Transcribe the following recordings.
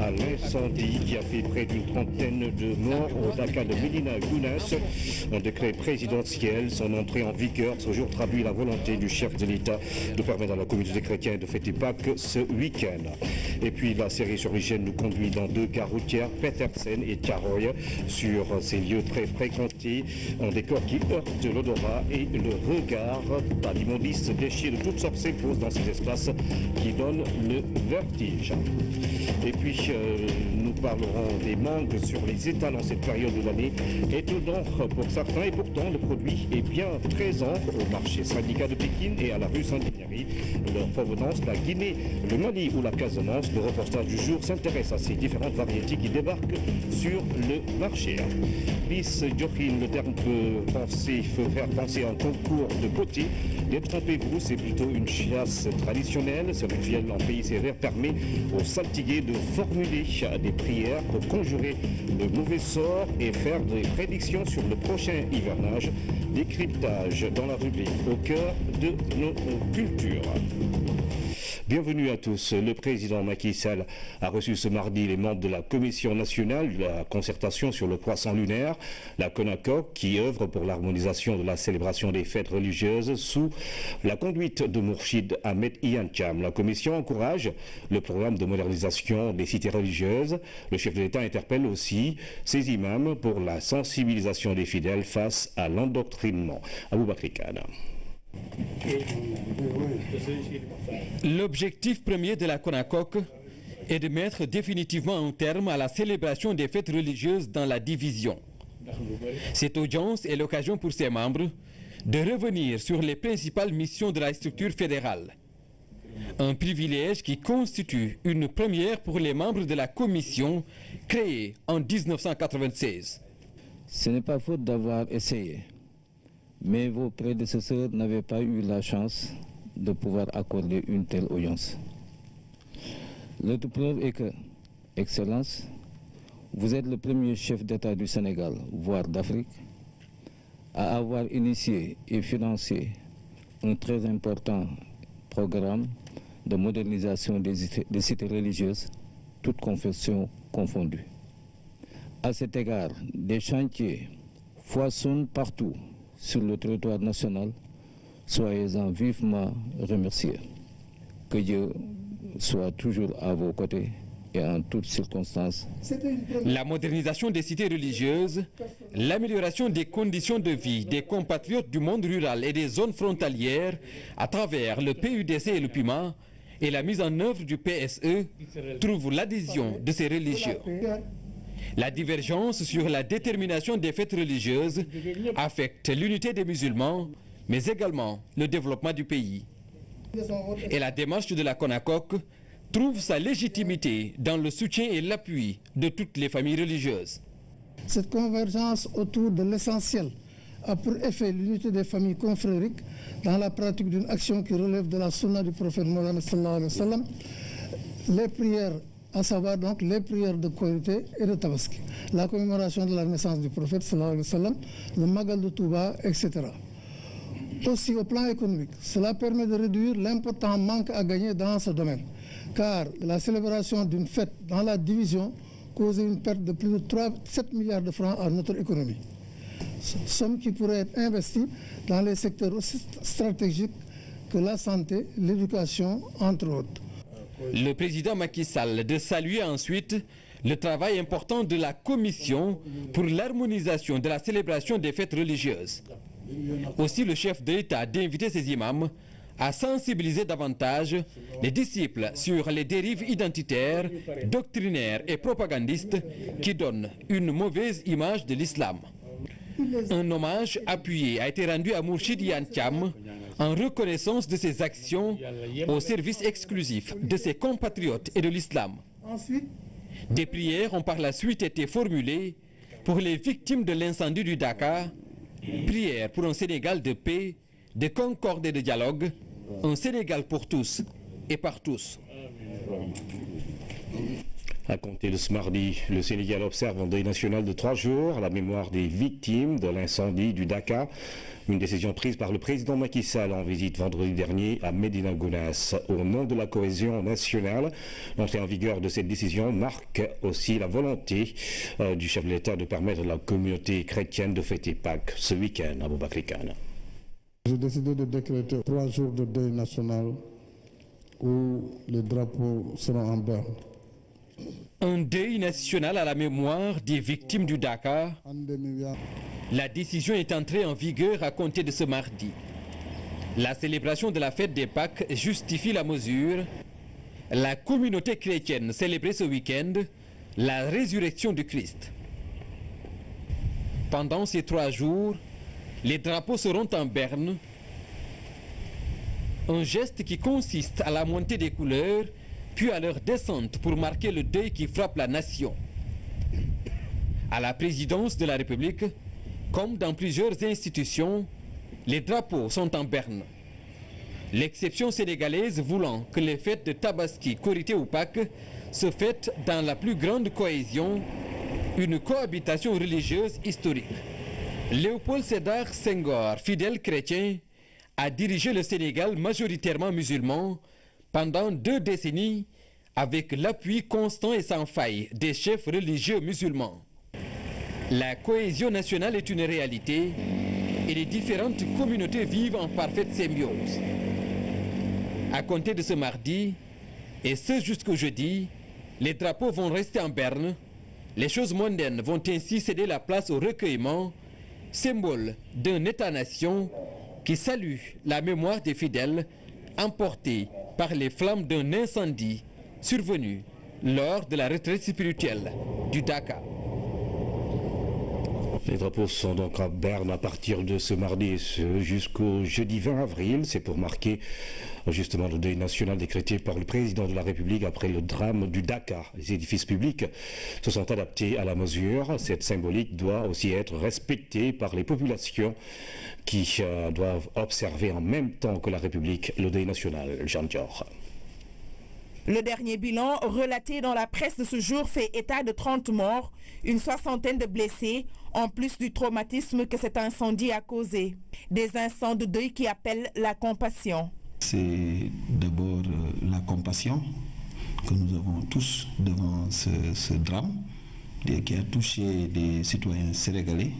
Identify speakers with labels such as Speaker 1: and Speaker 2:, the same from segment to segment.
Speaker 1: à l'incendie qui a fait près d'une trentaine de morts au Dakar de Medina Younes. Un décret présidentiel, son entrée en vigueur ce jour traduit la volonté du chef de l'État de permettre à la communauté chrétienne de fêter Pâques ce week-end. Et puis la série sur l'hygiène nous conduit dans deux gares routières, Petersen et Caroy, sur ces lieux très fréquentés, un décor qui heurte l'odorat et le regard. Pas d'immondices déchets de toutes sortes s'imposent dans ces espaces qui donnent le vertige. Et puis, euh, nous parlerons des manques sur les étals en cette période de l'année. Étonnant pour certains, et pourtant, le produit est bien présent au marché syndicat de Pékin et à la rue Saint-Denis. Leur provenance, la Guinée, le Mali ou la Casamance. Le reportage du jour s'intéresse à ces différentes variétés qui débarquent sur le marché. Bis Joachim, le terme peut penser, faire penser à un concours de beauté. Détrompez-vous, c'est plutôt une chasse traditionnelle. Ce rituel en pays sévère permet aux saltigués de formuler des pour conjurer le mauvais sort et faire des prédictions sur le prochain hivernage. Décryptage dans la rubrique au cœur de nos cultures. Bienvenue à tous. Le président Macky Sall a reçu ce mardi les membres de la Commission nationale de la concertation sur le poisson lunaire, la CONACOC, qui œuvre pour l'harmonisation de la célébration des fêtes religieuses sous la conduite de Mourchid Ahmed Iyancham. La Commission encourage le programme de modernisation des cités religieuses. Le chef de l'État interpelle aussi ses imams pour la sensibilisation des fidèles face à l'endoctrinement. Abou Bakrikana.
Speaker 2: L'objectif premier de la CONACOC est de mettre définitivement un terme à la célébration des fêtes religieuses dans la division. Cette audience est l'occasion pour ses membres de revenir sur les principales missions de la structure fédérale. Un privilège qui constitue une première pour les membres de la commission créée en 1996.
Speaker 3: Ce n'est pas faute d'avoir essayé, mais vos prédécesseurs n'avaient pas eu la chance de pouvoir accorder une telle audience. L'autre preuve est que, Excellence, vous êtes le premier chef d'État du Sénégal, voire d'Afrique, à avoir initié et financé un très important programme de modernisation des, des cités religieuses, toutes confessions confondues. À cet égard, des chantiers foisonnent partout sur le territoire national soyez-en vivement remerciés. Que Dieu soit toujours à vos côtés et en toutes circonstances.
Speaker 2: La modernisation des cités religieuses, l'amélioration des conditions de vie des compatriotes du monde rural et des zones frontalières à travers le PUDC et le PUMA et la mise en œuvre du PSE trouvent l'adhésion de ces religieux. La divergence sur la détermination des fêtes religieuses affecte l'unité des musulmans mais également le développement du pays. Et la démarche de la CONACOC trouve sa légitimité dans le soutien et l'appui de toutes les familles religieuses.
Speaker 4: Cette convergence autour de l'essentiel a pour effet l'unité des familles confrériques dans la pratique d'une action qui relève de la sunna du prophète Mohammed les prières, à savoir donc les prières de Korité et de Tabaski, la commémoration de la naissance du prophète le Magal de Touba, etc aussi au plan économique. Cela permet de réduire l'important manque à gagner dans ce domaine, car la célébration d'une fête dans la division cause une perte de plus de 3, 7 milliards de francs à notre économie. Somme qui pourrait être investie dans les secteurs aussi stratégiques que la santé, l'éducation, entre autres.
Speaker 2: Le président Macky Sall de saluer ensuite le travail important de la Commission pour l'harmonisation de la célébration des fêtes religieuses. Aussi le chef de l'État d'inviter ses imams à sensibiliser davantage les disciples sur les dérives identitaires, doctrinaires et propagandistes qui donnent une mauvaise image de l'islam. Un hommage appuyé a été rendu à Mourchid Yantiam en reconnaissance de ses actions au service exclusif de ses compatriotes et de l'islam. Des prières ont par la suite été formulées pour les victimes de l'incendie du Dakar Prière pour un Sénégal de paix, de concorde et de dialogue, un Sénégal pour tous et par tous.
Speaker 1: À compter de ce mardi, le Sénégal observe un deuil national de trois jours à la mémoire des victimes de l'incendie du Dakar. Une décision prise par le président Macky Sall en visite vendredi dernier à Medina Gounas. Au nom de la cohésion nationale, l'entrée en vigueur de cette décision marque aussi la volonté euh, du chef de l'État de permettre à la communauté chrétienne de fêter Pâques ce week-end à Boubakrikane.
Speaker 5: J'ai décidé de décréter trois jours de deuil national où les drapeaux seront en berne.
Speaker 2: Un deuil national à la mémoire des victimes du Dakar. La décision est entrée en vigueur à compter de ce mardi. La célébration de la fête des Pâques justifie la mesure. La communauté chrétienne célébrait ce week-end la résurrection du Christ. Pendant ces trois jours, les drapeaux seront en berne. Un geste qui consiste à la montée des couleurs puis à leur descente pour marquer le deuil qui frappe la nation. À la présidence de la République, comme dans plusieurs institutions, les drapeaux sont en berne. L'exception sénégalaise voulant que les fêtes de Tabaski, Korité ou Pâques se fêtent dans la plus grande cohésion, une cohabitation religieuse historique. Léopold Sédar Senghor, fidèle chrétien, a dirigé le Sénégal majoritairement musulman pendant deux décennies avec l'appui constant et sans faille des chefs religieux musulmans. La cohésion nationale est une réalité et les différentes communautés vivent en parfaite symbiose. À compter de ce mardi, et ce jusqu'au jeudi, les drapeaux vont rester en berne. Les choses mondaines vont ainsi céder la place au recueillement, symbole d'un État-nation qui salue la mémoire des fidèles emportés par les flammes d'un incendie survenu lors de la retraite spirituelle du Dakar.
Speaker 1: Les drapeaux sont donc à Berne à partir de ce mardi jusqu'au jeudi 20 avril. C'est pour marquer justement le deuil national décrété par le président de la République après le drame du Dakar. Les édifices publics se sont adaptés à la mesure. Cette symbolique doit aussi être respectée par les populations qui euh, doivent observer en même temps que la République le deuil national. Jean Dior.
Speaker 6: Le dernier bilan relaté dans la presse de ce jour fait état de 30 morts, une soixantaine de blessés, en plus du traumatisme que cet incendie a causé. Des instants de deuil qui appellent la compassion.
Speaker 7: C'est d'abord euh, la compassion que nous avons tous devant ce, drame qui a touché des citoyens sénégalais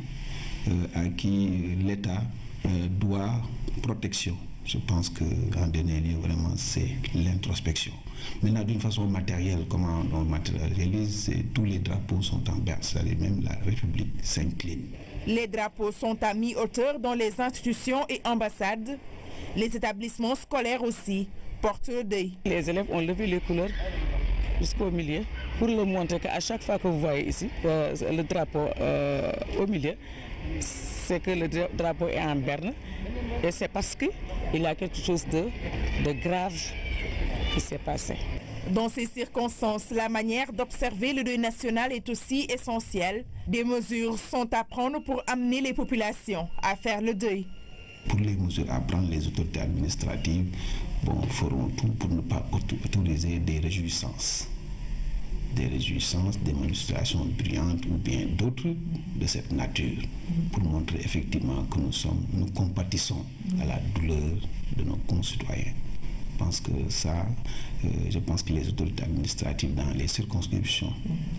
Speaker 7: euh, à qui l'État euh, doit protection. Je pense qu'en dernier lieu, vraiment, c'est l'introspection. Maintenant, d'une façon matérielle, comment on matérialise, tous les drapeaux sont en berne, même la République s'incline.
Speaker 6: Les drapeaux sont à mi-hauteur dans les institutions et ambassades. Les établissements scolaires aussi portent le deuil.
Speaker 8: Les élèves ont levé les couleurs jusqu'au milieu pour leur montrer qu'à chaque fois que vous voyez ici euh, le drapeau euh, au milieu, c'est que le drapeau est en berne et c'est parce qu'il y a quelque chose de, de grave qui s'est passé.
Speaker 6: Dans ces circonstances, la manière d'observer le deuil national est aussi essentielle. Des mesures sont à prendre pour amener les populations à faire le deuil.
Speaker 7: Pour les mesures à prendre, les autorités administratives feront tout pour ne pas autoriser des réjouissances des réjouissances, des manifestations brillantes ou bien d'autres de cette nature pour montrer effectivement que nous sommes, nous compatissons à la douleur de nos concitoyens. Je pense que ça, je pense que les autorités administratives dans les circonscriptions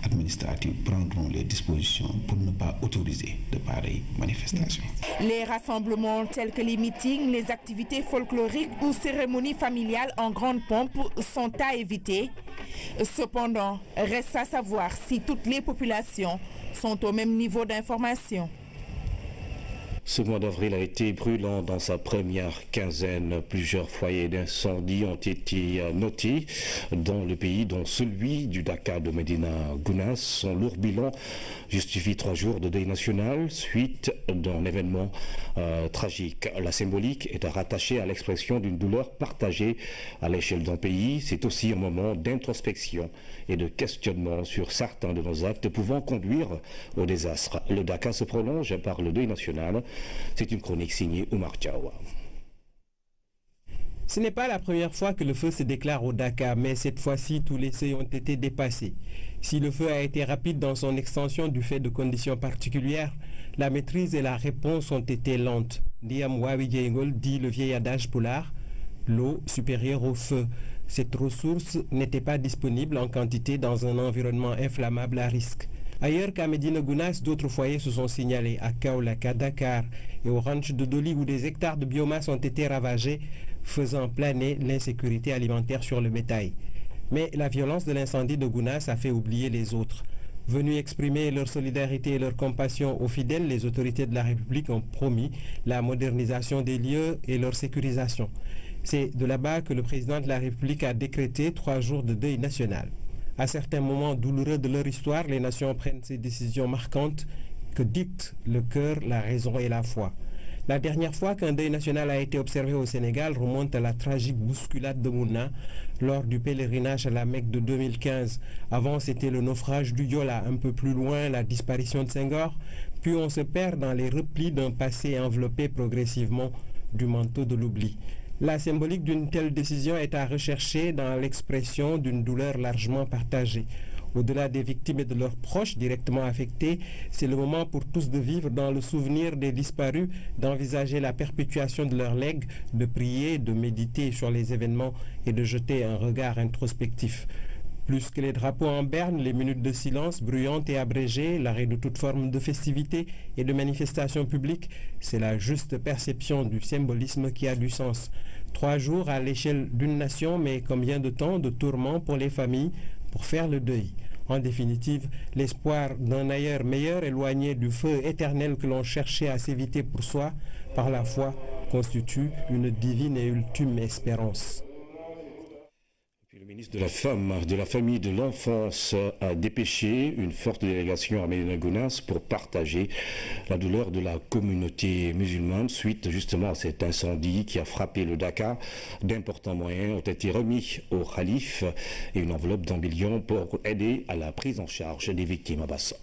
Speaker 7: administratives prendront les dispositions pour ne pas autoriser de pareilles manifestations.
Speaker 6: Les rassemblements tels que les meetings, les activités folkloriques ou cérémonies familiales en grande pompe sont à éviter. Cependant, reste à savoir si toutes les populations sont au même niveau d'information.
Speaker 1: Ce mois d'avril a été brûlant dans sa première quinzaine. Plusieurs foyers d'incendie ont été notés dans le pays, dont celui du Dakar de Medina Gounas. Son lourd bilan justifie trois jours de deuil national suite d'un événement euh, tragique. La symbolique est rattachée à l'expression d'une douleur partagée à l'échelle d'un pays. C'est aussi un moment d'introspection et de questionnement sur certains de nos actes pouvant conduire au désastre. Le Dakar se prolonge par le deuil national. C'est une chronique signée Oumar Tchawa.
Speaker 9: Ce n'est pas la première fois que le feu se déclare au Dakar, mais cette fois-ci, tous les seuils ont été dépassés. Si le feu a été rapide dans son extension du fait de conditions particulières, la maîtrise et la réponse ont été lentes. Diam dit le vieil adage polar, l'eau supérieure au feu. Cette ressource n'était pas disponible en quantité dans un environnement inflammable à risque. Ailleurs qu'à Medina Gounas, d'autres foyers se sont signalés à Kaolaka, Dakar et au ranch de Doli où des hectares de biomasse ont été ravagés, faisant planer l'insécurité alimentaire sur le bétail. Mais la violence de l'incendie de Gounas a fait oublier les autres. Venus exprimer leur solidarité et leur compassion aux fidèles, les autorités de la République ont promis la modernisation des lieux et leur sécurisation. C'est de là-bas que le président de la République a décrété trois jours de deuil national. À certains moments douloureux de leur histoire, les nations prennent ces décisions marquantes que dictent le cœur, la raison et la foi. La dernière fois qu'un deuil national a été observé au Sénégal remonte à la tragique bousculade de Mouna lors du pèlerinage à la Mecque de 2015. Avant, c'était le naufrage du Yola, un peu plus loin, la disparition de Senghor, puis on se perd dans les replis d'un passé enveloppé progressivement du manteau de l'oubli. La symbolique d'une telle décision est à rechercher dans l'expression d'une douleur largement partagée. Au-delà des victimes et de leurs proches directement affectés, c'est le moment pour tous de vivre dans le souvenir des disparus, d'envisager la perpétuation de leurs legs, de prier, de méditer sur les événements et de jeter un regard introspectif. Plus que les drapeaux en berne, les minutes de silence bruyantes et abrégées, l'arrêt de toute forme de festivité et de manifestation publique, c'est la juste perception du symbolisme qui a du sens. Trois jours à l'échelle d'une nation, mais combien de temps de tourments pour les familles pour faire le deuil? En définitive, l'espoir d'un ailleurs meilleur éloigné du feu éternel que l'on cherchait à s'éviter pour soi, par la foi, constitue une divine et ultime espérance.
Speaker 1: Le ministre de la Femme, de la Famille, de l'Enfance a dépêché une forte délégation à Medina Gounas pour partager la douleur de la communauté musulmane suite justement à cet incendie qui a frappé le Dakar. D'importants moyens ont été remis au Khalif et une enveloppe d'un million pour aider à la prise en charge des victimes à Bassa.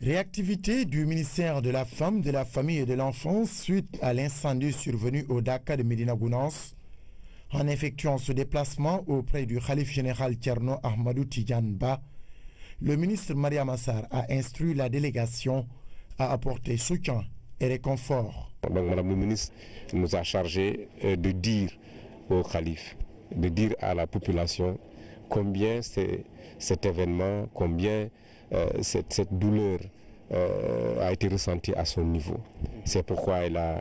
Speaker 10: Réactivité du ministère de la Femme, de la Famille et de l'Enfance suite à l'incendie survenu au Dakar de Medina Gounas en effectuant ce déplacement auprès du Khalif général Tierno Ahmadou Tidjanba, le ministre Maria Massar a instruit la délégation à apporter soutien et réconfort.
Speaker 11: Madame le ministre nous a chargé de dire au Khalif, de dire à la population combien cet événement, combien cette, douleur a été ressentie à son niveau. C'est pourquoi elle a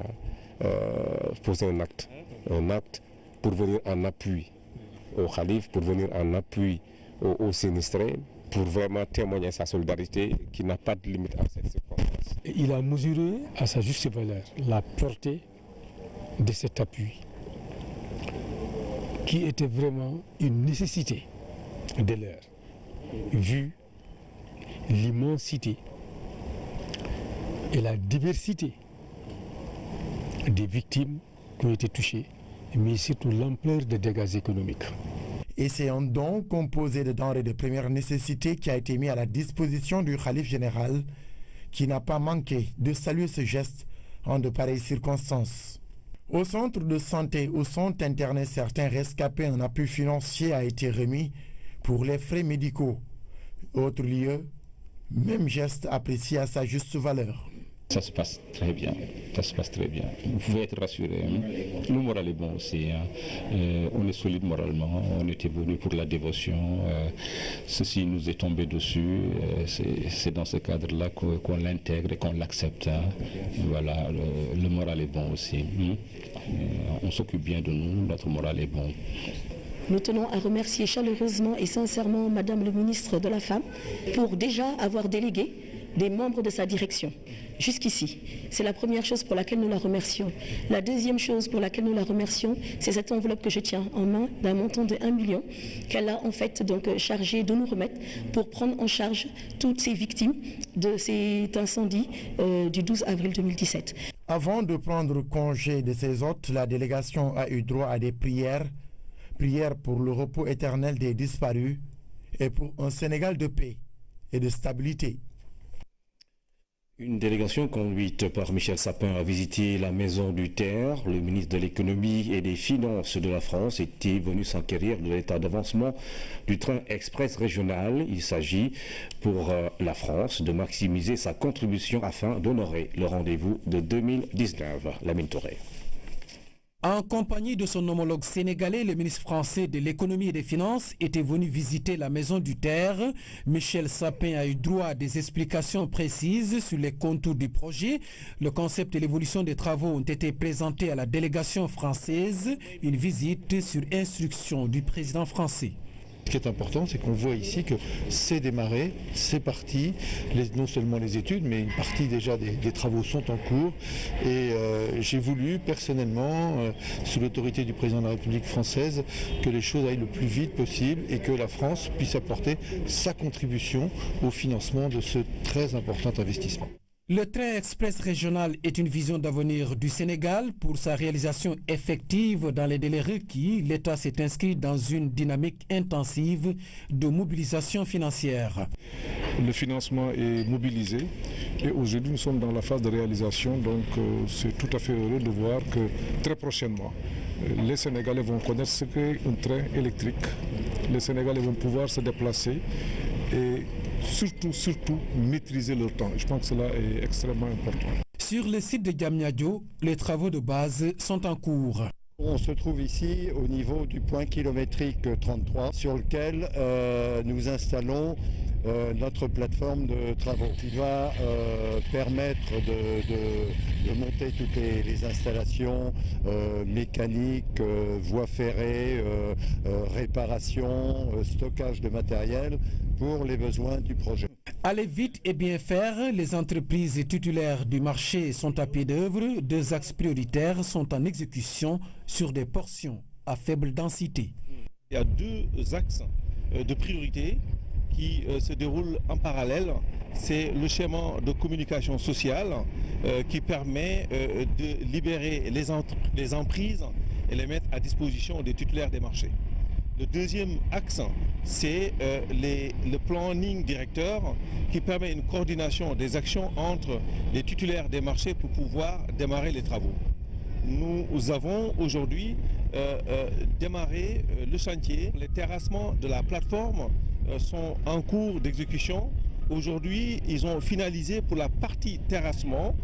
Speaker 11: posé un acte pour venir en appui au Khalif, pour venir en appui aux, sinistrés, pour vraiment témoigner sa solidarité qui n'a pas de limite à cette circonstance.
Speaker 12: Il a mesuré à sa juste valeur la portée de cet appui, qui était vraiment une nécessité de l'heure, vu l'immensité et la diversité des victimes qui ont été touchées mais surtout l'ampleur des dégâts économiques.
Speaker 10: Et c'est un don composé de denrées de première nécessité qui a été mis à la disposition du Khalif général, qui n'a pas manqué de saluer ce geste en de pareilles circonstances. Au centre de santé où sont internés certains rescapés, un appui financier a été remis pour les frais médicaux. Autre lieu, même geste apprécié à sa juste valeur.
Speaker 13: Ça se passe très bien. Ça se passe très bien. Vous pouvez être rassuré. Hein. Le moral est bon aussi. Hein. Euh, on est solide moralement. On était venu pour la dévotion. Euh, ceci nous est tombé dessus. Euh, c'est dans ce cadre-là qu'on l'intègre et qu'on l'accepte. Hein. Voilà. Le, moral est bon aussi. on s'occupe bien de nous. Notre moral est bon.
Speaker 14: Nous tenons à remercier chaleureusement et sincèrement Madame le ministre de la Femme pour déjà avoir délégué des membres de sa direction jusqu'ici. C'est la première chose pour laquelle nous la remercions. La deuxième chose pour laquelle nous la remercions, c'est cette enveloppe que je tiens en main d'un montant de 1 million qu'elle a en fait donc chargé de nous remettre pour prendre en charge toutes ces victimes de cet incendie euh, du 12 avril 2017.
Speaker 10: Avant de prendre congé de ses hôtes, la délégation a eu droit à des prières, prières pour le repos éternel des disparus et pour un Sénégal de paix et de stabilité.
Speaker 1: Une délégation conduite par Michel Sapin a visité la maison du Terre. Le ministre de l'économie et des finances de la France était venu s'enquérir de l'état d'avancement du train express régional. Il s'agit pour euh, la France de maximiser sa contribution afin d'honorer le rendez-vous de 2019. La Touré.
Speaker 12: En compagnie de son homologue sénégalais, le ministre français de l'économie et des finances était venu visiter la maison du Terre. Michel Sapin a eu droit à des explications précises sur les contours du projet. Le concept et l'évolution des travaux ont été présentés à la délégation française. Une visite sur instruction du président français.
Speaker 15: Ce qui est important, c'est qu'on voit ici que c'est démarré, c'est parti, non seulement les études, mais une partie déjà des, travaux sont en cours. Et euh, j'ai voulu personnellement, euh, sous l'autorité du président de la République française, que les choses aillent le plus vite possible et que la France puisse apporter sa contribution au financement de ce très important investissement.
Speaker 12: Le train express régional est une vision d'avenir du Sénégal. Pour sa réalisation effective dans les délais requis, l'État s'est inscrit dans une dynamique intensive de mobilisation financière.
Speaker 16: Le financement est mobilisé et aujourd'hui nous sommes dans la phase de réalisation, donc euh, c'est tout à fait heureux de voir que très prochainement, les Sénégalais vont connaître ce qu'est un train électrique. Les Sénégalais vont pouvoir se déplacer et surtout, surtout maîtriser leur temps. Je pense que cela est extrêmement important.
Speaker 12: Sur le site de Gamniadio, les travaux de base sont en cours.
Speaker 17: On se trouve ici au niveau du point kilométrique 33 sur lequel euh, nous installons euh, notre plateforme de travaux qui va euh, permettre de, monter toutes les, installations mécaniques, voies ferrées, réparation, stockage de matériel pour les besoins du projet.
Speaker 12: Aller vite et bien faire, les entreprises titulaires du marché sont à pied d'œuvre. Deux axes prioritaires sont en exécution sur des portions à faible densité.
Speaker 18: Il y a deux axes euh, de priorité qui euh, se déroulent en parallèle. C'est le schéma de communication sociale euh, qui permet de libérer les, emprises et les mettre à disposition des titulaires des marchés. Le deuxième axe, c'est euh, le planning directeur qui permet une coordination des actions entre les titulaires des marchés pour pouvoir démarrer les travaux. Nous avons aujourd'hui euh, euh, démarré le chantier. Les terrassements de la plateforme sont en cours d'exécution. Aujourd'hui, ils ont finalisé pour la partie terrassement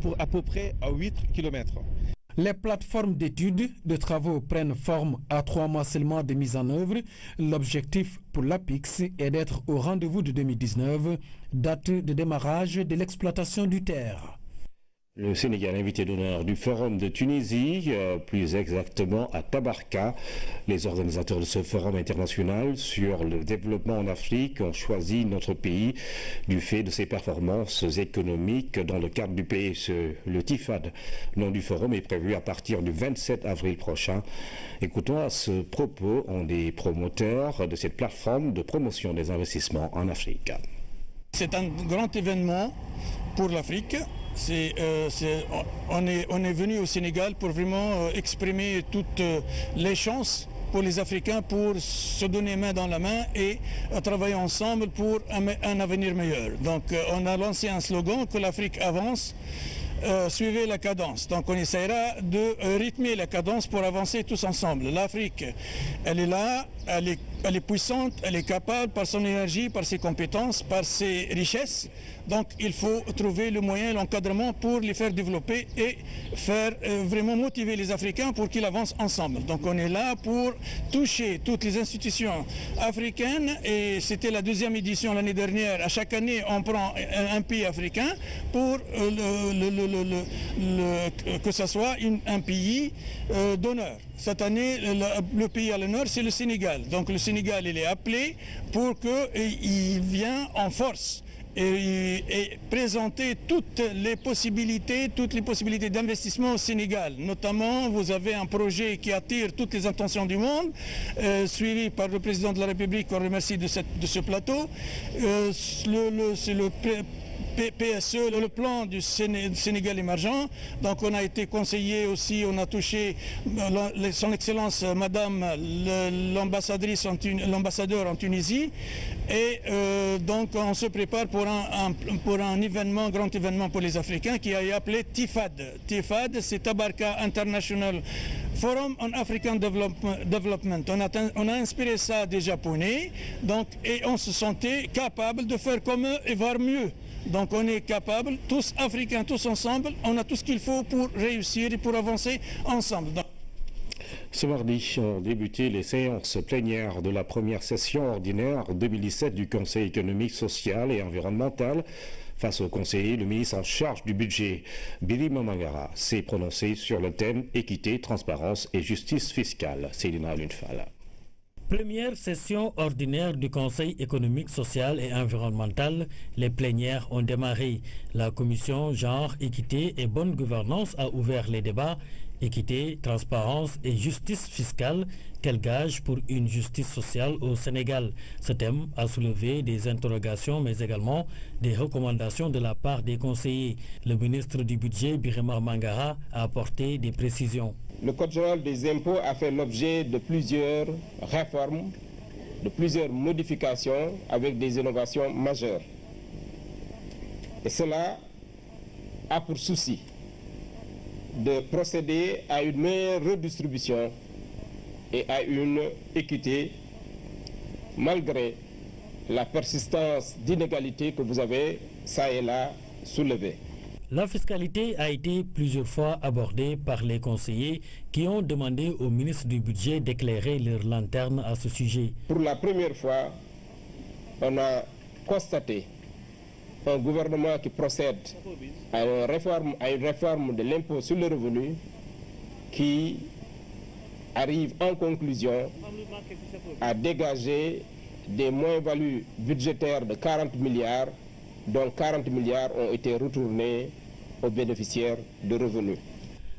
Speaker 18: pour à peu près à 8 km.
Speaker 12: Les plateformes d'études de travaux prennent forme à trois mois seulement de mise en œuvre. L'objectif pour l'APIX est d'être au rendez-vous de 2019, date de démarrage de l'exploitation du terre.
Speaker 1: Le Sénégal invité d'honneur du Forum de Tunisie, euh, plus exactement à Tabarka. Les organisateurs de ce forum international sur le développement en Afrique ont choisi notre pays du fait de ses performances économiques dans le cadre du PSE. Le TIFAD, nom du forum, est prévu à partir du 27 avril prochain. Écoutons à ce propos un des promoteurs de cette plateforme de promotion des investissements en Afrique.
Speaker 19: C'est un grand événement pour l'Afrique euh, on, est, venu au Sénégal pour vraiment euh, exprimer toutes euh, les chances pour les Africains pour se donner main dans la main et travailler ensemble pour un, avenir meilleur. Donc on a lancé un slogan que l'Afrique avance. suivez la cadence. Donc on essaiera de rythmer la cadence pour avancer tous ensemble. L'Afrique, elle est là, elle est, elle est puissante, elle est capable par son énergie, par ses compétences, par ses richesses donc il faut trouver le moyen, l'encadrement pour les faire développer et faire euh, vraiment motiver les Africains pour qu'ils avancent ensemble. Donc on est là pour toucher toutes les institutions africaines et c'était la deuxième édition l'année dernière. À chaque année, on prend un, pays africain pour euh, que ce soit un pays euh, d'honneur. Cette année, le, pays à l'honneur, c'est le Sénégal. Donc le Sénégal, il est appelé pour qu'il vienne en force et, présenter toutes les possibilités, toutes les possibilités d'investissement au Sénégal. Notamment, vous avez un projet qui attire toutes les intentions du monde, euh, suivi par le président de la République, on remercie de, ce plateau. Euh, le PSE, le plan du Sénégal émergent. Donc on a été conseillé aussi, on a touché euh, son Excellence Madame l'ambassadeur en Tunisie. Et donc on se prépare pour un, un événement, grand événement pour les Africains qui est appelé TIFAD. TIFAD, c'est Tabarka International Forum on African Development. On a, on a inspiré ça des Japonais donc, et on se sentait capable de faire comme eux et voir mieux. Donc on est capable, tous africains, tous ensemble, on a tout ce qu'il faut pour réussir et pour avancer ensemble.
Speaker 1: Ce mardi ont débuté les séances plénières de la première session ordinaire 2017 du Conseil économique, social et environnemental. Face au conseiller, le ministre en charge du budget, Billy Mamangara, s'est prononcé sur le thème équité, transparence et justice fiscale. Céline Lunfala.
Speaker 20: Première session ordinaire du Conseil économique, social et environnemental, les plénières ont démarré. La commission genre, équité et bonne gouvernance a ouvert les débats. Équité, transparence et justice fiscale, quel gage pour une justice sociale au Sénégal? Ce thème a soulevé des interrogations mais également des recommandations de la part des conseillers. Le ministre du Budget, Birima Mangara, a apporté des précisions.
Speaker 21: Le Code général des impôts a fait l'objet de plusieurs réformes, de plusieurs modifications avec des innovations majeures. Et cela a pour souci de procéder à une meilleure redistribution et à une équité malgré la persistance d'inégalités que vous avez ça et là soulevées.
Speaker 20: La fiscalité a été plusieurs fois abordée par les conseillers qui ont demandé au ministre du Budget d'éclairer leur lanterne à ce sujet.
Speaker 21: Pour la première fois, on a constaté un gouvernement qui procède à une réforme, à une réforme de l'impôt sur le revenu qui arrive en conclusion à dégager des moins-values budgétaires de 40 milliards, dont 40 milliards ont été retournés aux bénéficiaires de revenus.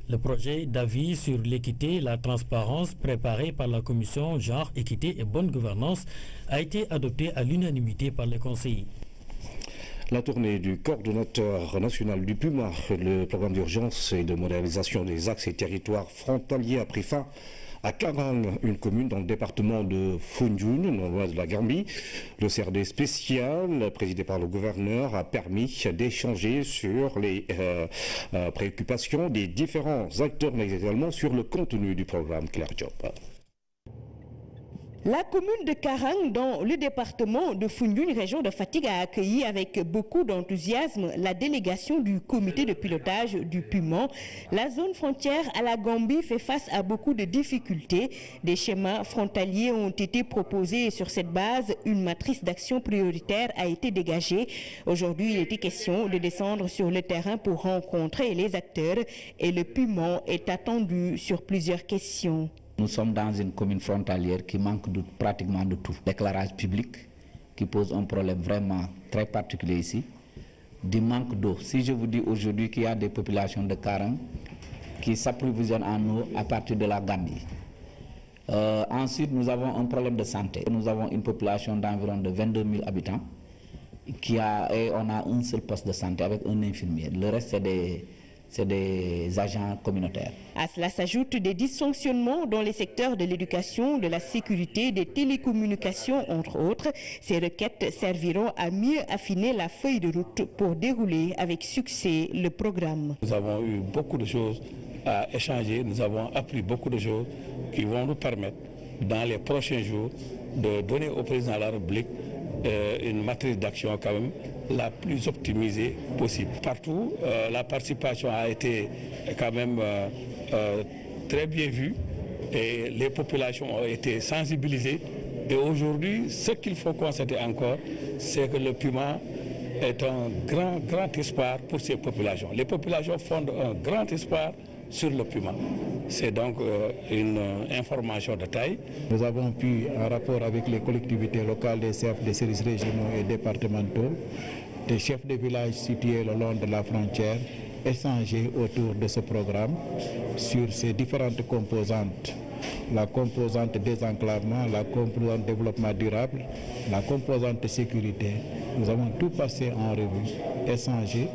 Speaker 20: Le projet d'avis sur l'équité et la transparence préparé par la commission Genre, Équité et Bonne Gouvernance a été adopté à l'unanimité par les conseillers.
Speaker 1: La tournée du coordonnateur national du PUMA, le programme d'urgence et de modernisation des axes et territoires frontaliers a pris fin à Karang, une commune dans le département de Foundiougne, non loin de la Gambie. Le CRD spécial, présidé par le gouverneur, a permis d'échanger sur les euh, euh, préoccupations des différents acteurs, mais également sur le contenu du programme Claire Job.
Speaker 22: La commune de Karang, dans le département de Foundiougne, région de Fatigue, a accueilli avec beaucoup d'enthousiasme la délégation du comité de pilotage du Piment. La zone frontière à la Gambie fait face à beaucoup de difficultés. Des schémas frontaliers ont été proposés et sur cette base, une matrice d'action prioritaire a été dégagée. Aujourd'hui, il était question de descendre sur le terrain pour rencontrer les acteurs et le Piment est attendu sur plusieurs questions.
Speaker 23: Nous sommes dans une commune frontalière qui manque pratiquement de tout. L'éclairage public qui pose un problème vraiment très particulier ici. Du manque d'eau. Si je vous dis aujourd'hui qu'il y a des populations de Karang qui s'approvisionnent en eau à partir de la Gambie. Euh, ensuite, nous avons un problème de santé. Nous avons une population d'environ de 22 000 habitants qui a, et on a un seul poste de santé avec un infirmier. Le reste, c'est des, c'est des agents communautaires.
Speaker 22: À cela s'ajoutent des dysfonctionnements dans les secteurs de l'éducation, de la sécurité, des télécommunications, entre autres. Ces requêtes serviront à mieux affiner la feuille de route pour dérouler avec succès le programme.
Speaker 24: Nous avons eu beaucoup de choses à échanger, nous avons appris beaucoup de choses qui vont nous permettre, dans les prochains jours, de donner au président de la République euh, une matrice d'action quand même la plus optimisée possible. Partout, euh, la participation a été quand même euh, très bien vue et les populations ont été sensibilisées. Et aujourd'hui, ce qu'il faut constater encore, c'est que le Puma est un grand, grand espoir pour ces populations. Les populations fondent un grand espoir sur le Puma. C'est donc euh, une euh, information de taille.
Speaker 25: Nous avons pu, en rapport avec les collectivités locales, des chefs des services régionaux et départementaux, des chefs de villages situés le long de la frontière, échanger autour de ce programme sur ses différentes composantes. La composante désenclavement, la composante développement durable, la composante sécurité. Nous avons tout passé en revue, échangé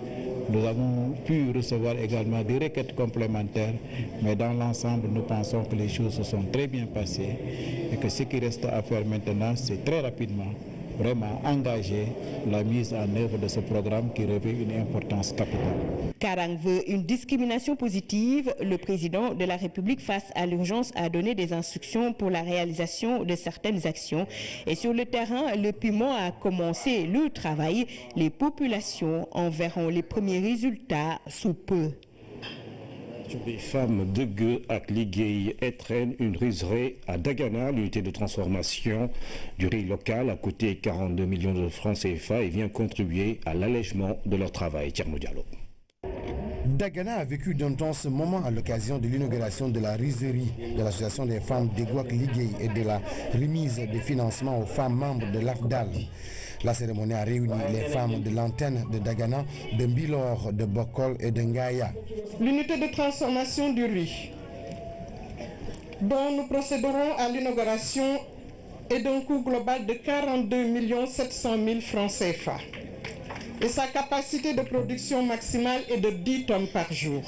Speaker 25: nous avons pu recevoir également des requêtes complémentaires, mais dans l'ensemble, nous pensons que les choses se sont très bien passées et que ce qui reste à faire maintenant, c'est très rapidement
Speaker 24: vraiment engager la mise en œuvre de ce programme qui revêt une importance capitale.
Speaker 22: Karang veut une discrimination positive. Le président de la République, face à l'urgence, a donné des instructions pour la réalisation de certaines actions. Et sur le terrain, le piment a commencé le travail. Les populations en verront les premiers résultats sous peu.
Speaker 1: Les femmes de Gueux à Liguey étrennent une riserie à Dagana, l'unité de transformation du riz local, a coûté 42 millions de francs CFA et vient contribuer à l'allègement de leur travail. Tierno Diallo.
Speaker 10: Dagana a vécu d'intenses moments à l'occasion de l'inauguration de la riserie de l'association des femmes d'Eguac Liguey et de la remise des financements aux femmes membres de l'AFDAL. La cérémonie a réuni les femmes de l'antenne de Dagana, de Mbilor, de Bokol et de Ngaya.
Speaker 26: L'unité de transformation du riz, dont nous procéderons à l'inauguration, est d'un coût global de 42 700 000 francs CFA. Et sa capacité de production maximale est de 10 tonnes par jour.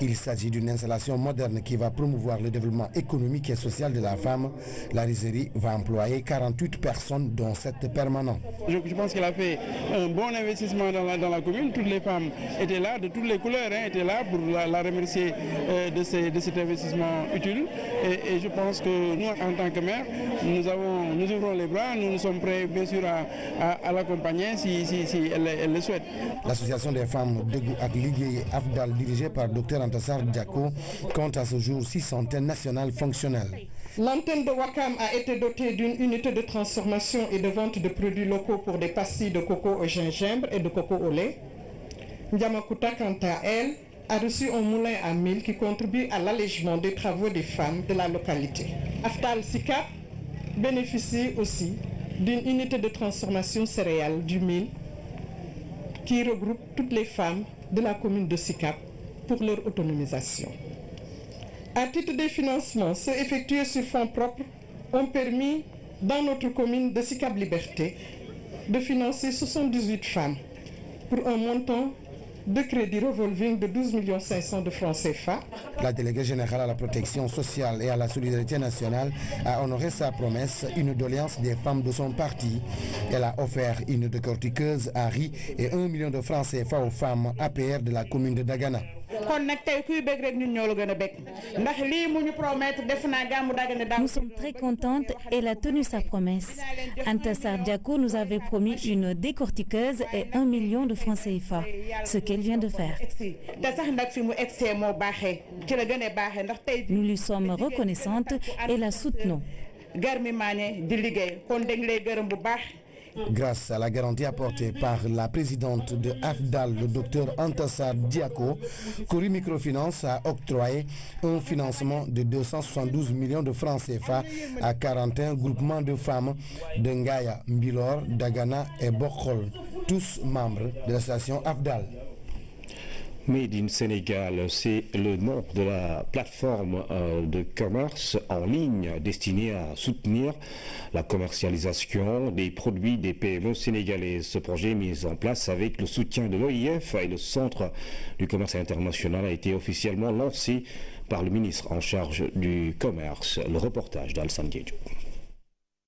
Speaker 10: Il s'agit d'une installation moderne qui va promouvoir le développement économique et social de la femme. La riserie va employer 48 personnes, dont 7 permanents.
Speaker 27: Je, pense qu'elle a fait un bon investissement dans la, commune. Toutes les femmes étaient là, de toutes les couleurs, hein, étaient là pour la, remercier euh, de, cet investissement utile. Et, je pense que nous, en tant que maire, nous, avons, nous ouvrons les bras, nous, sommes prêts bien sûr à, l'accompagner si, elle, le souhaite.
Speaker 10: L'association des femmes de Ligue Afdal, dirigée par Dr Compte à ce jour six antennes nationales fonctionnelles.
Speaker 26: L'antenne de Wakam a été dotée d'une unité de transformation et de vente de produits locaux pour des pastilles de coco au gingembre et de coco au lait. Ndiamakuta, quant à elle, a reçu un moulin à mille qui contribue à l'allègement des travaux des femmes de la localité. Aftal Sika bénéficie aussi d'une unité de transformation céréale du mil qui regroupe toutes les femmes de la commune de Sikap pour leur autonomisation. À titre de financement, ceux effectués sur fonds propres ont permis, dans notre commune de Sicab Liberté, de financer 78 femmes pour un montant de crédit revolving de 12 500 de francs CFA.
Speaker 10: La déléguée générale à la protection sociale et à la solidarité nationale a honoré sa promesse, une doléance des femmes de son parti. Elle a offert une décortiqueuse à riz et 1 million de francs CFA aux femmes APR de la commune de Dagana.
Speaker 28: Nous sommes très contentes. Elle a tenu sa promesse. Antassar Diako nous avait promis une décortiqueuse et un million de francs CFA, ce qu'elle vient de faire. Nous lui sommes reconnaissantes et la soutenons.
Speaker 10: Grâce à la garantie apportée par la présidente de AFDAL, le docteur Antassar Diako, Cori Microfinance a octroyé un financement de 272 millions de francs CFA à 41 groupements de femmes de Ngaya, Mbilor, Dagana et Bokhol, tous membres de l'association AFDAL.
Speaker 1: Made in Sénégal, c'est le nom de la plateforme euh, de commerce en ligne destinée à soutenir la commercialisation des produits des PME sénégalaises. Ce projet mis en place avec le soutien de l'OIF et le Centre du commerce international a été officiellement lancé par le ministre en charge du commerce. Le reportage d'Alsan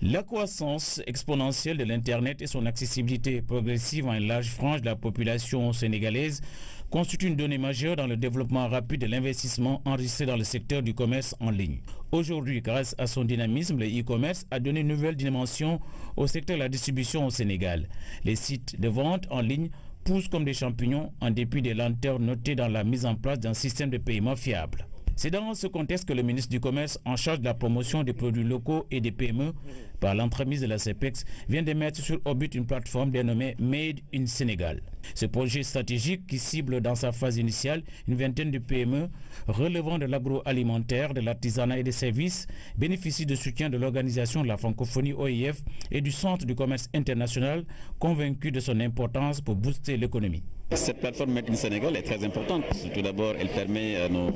Speaker 29: la croissance exponentielle de l'Internet et son accessibilité progressive à une large frange de la population sénégalaise constitue une donnée majeure dans le développement rapide de l'investissement enregistré dans le secteur du commerce en ligne. Aujourd'hui, grâce à son dynamisme, le e-commerce a donné une nouvelle dimension au secteur de la distribution au Sénégal. Les sites de vente en ligne poussent comme des champignons en dépit des lenteurs notées dans la mise en place d'un système de paiement fiable. C'est dans ce contexte que le ministre du Commerce, en charge de la promotion des produits locaux et des PME, par l'entremise de la CEPEX, vient de mettre sur orbit une plateforme dénommée Made in Sénégal. Ce projet stratégique qui cible dans sa phase initiale une vingtaine de PME relevant de l'agroalimentaire, de l'artisanat et des services bénéficie de soutien de l'organisation de la francophonie OIF et du Centre du commerce international, convaincu de son importance pour booster l'économie.
Speaker 30: Cette plateforme Made in Sénégal est très importante. Tout d'abord, elle permet à nos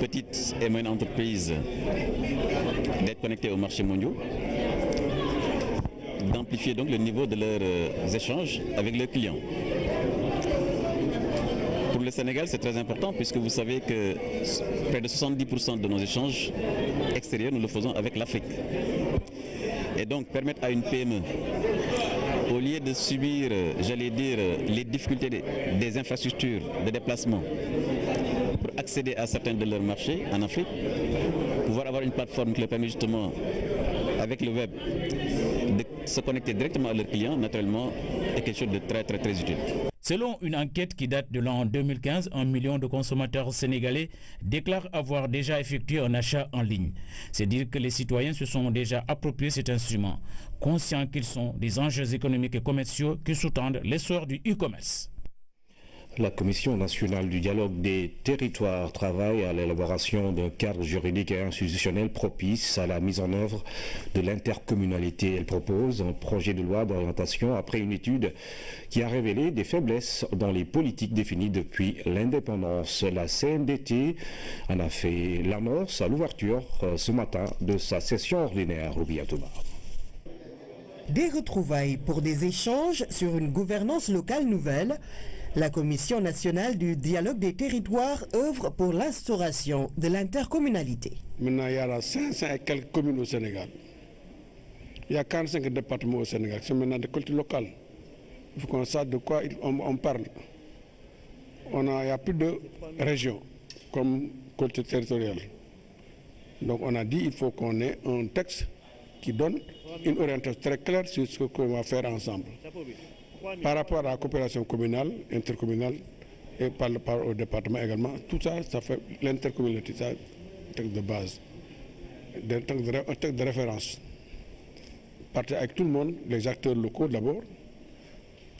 Speaker 30: petites et moyennes entreprises d'être connectées au marché mondial, d'amplifier donc le niveau de leurs euh, échanges avec leurs clients. Pour le Sénégal, c'est très important puisque vous savez que près de 70% de nos échanges extérieurs, nous le faisons avec l'Afrique. et donc permettre à une PME, au lieu de subir, j'allais dire, les difficultés des, infrastructures de déplacement pour accéder à certains de leurs marchés en Afrique, pouvoir avoir une plateforme qui leur permet justement, avec le web, se connecter directement à leurs clients, naturellement, est quelque chose de très très très utile.
Speaker 29: Selon une enquête qui date de l'an 2015, un million de consommateurs sénégalais déclarent avoir déjà effectué un achat en ligne. C'est dire que les citoyens se sont déjà appropriés cet instrument, conscients qu'ils sont des enjeux économiques et commerciaux qui sous-tendent l'essor du e-commerce.
Speaker 1: La Commission nationale du dialogue des territoires travaille à l'élaboration d'un cadre juridique et institutionnel propice à la mise en œuvre de l'intercommunalité. Elle propose un projet de loi d'orientation après une étude qui a révélé des faiblesses dans les politiques définies depuis l'indépendance. La CNDT en a fait l'annonce à l'ouverture euh, ce matin de sa session ordinaire au Biatoba.
Speaker 31: Des retrouvailles pour des échanges sur une gouvernance locale nouvelle la Commission nationale du dialogue des territoires œuvre pour l'instauration de l'intercommunalité.
Speaker 32: Maintenant, il y a 500 et quelques communes au Sénégal. Il y a 45 départements au Sénégal. C'est maintenant des cultures locales. Il faut qu'on sache de quoi on, parle. On il y a plus de régions comme culture territoriale. Donc on a dit qu'il faut qu'on ait un texte qui donne une orientation très claire sur ce qu'on va faire ensemble par rapport à la coopération communale, intercommunale et par, par au département également, tout ça, ça fait l'intercommunalité, c'est un texte de base, un texte de, référence. Partir avec tout le monde, les acteurs locaux d'abord,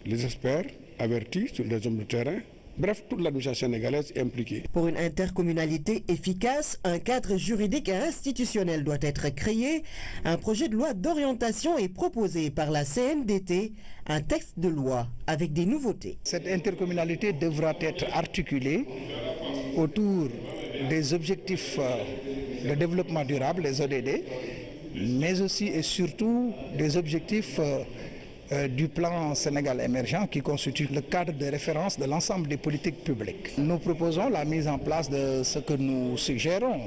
Speaker 32: les experts avertis sur les hommes de terrain, Bref, toute l'administration sénégalaise est impliquée.
Speaker 31: Pour une intercommunalité efficace, un cadre juridique et institutionnel doit être créé. Un projet de loi d'orientation est proposé par la CNDT, un texte de loi avec des nouveautés.
Speaker 33: Cette intercommunalité devra être articulée autour des objectifs euh, de développement durable, les ODD, mais aussi et surtout des objectifs euh, du plan Sénégal émergent qui constitue le cadre de référence de l'ensemble des politiques publiques. Nous proposons la mise en place de ce que nous suggérons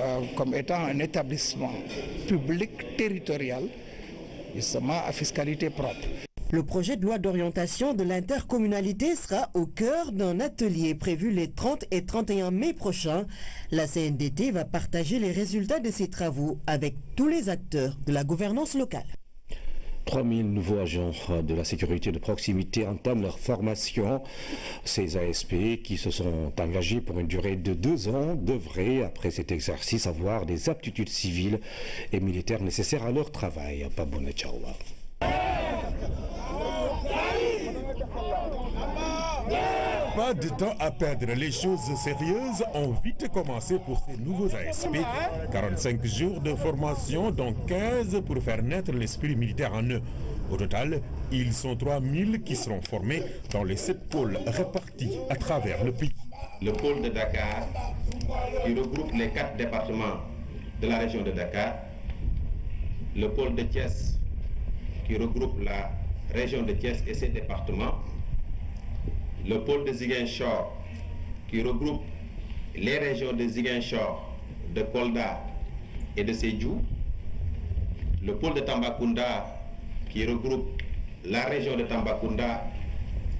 Speaker 33: euh, comme étant un établissement public territorial, justement à fiscalité propre.
Speaker 31: Le projet de loi d'orientation de l'intercommunalité sera au cœur d'un atelier prévu les 30 et 31 mai prochains. La CNDT va partager les résultats de ses travaux avec tous les acteurs de la gouvernance locale.
Speaker 1: 3000 nouveaux agents de la sécurité de proximité entament leur formation. Ces ASP qui se sont engagés pour une durée de deux ans devraient, après cet exercice, avoir des aptitudes civiles et militaires nécessaires à leur travail.
Speaker 34: Pas de temps à perdre, les choses sérieuses ont vite commencé pour ces nouveaux ASP. 45 jours de formation, dont 15 pour faire naître l'esprit militaire en eux. Au total, ils sont 3000 qui seront formés dans les sept pôles répartis à travers le pays.
Speaker 35: Le pôle de Dakar, qui regroupe les quatre départements de la région de Dakar. Le pôle de Thiès, qui regroupe la région de Thiès et ses départements le pôle de Ziguinchor, qui regroupe les régions de Ziguinchor, de Kolda et de Sejou, le pôle de Tambacounda, qui regroupe la région de Tambacounda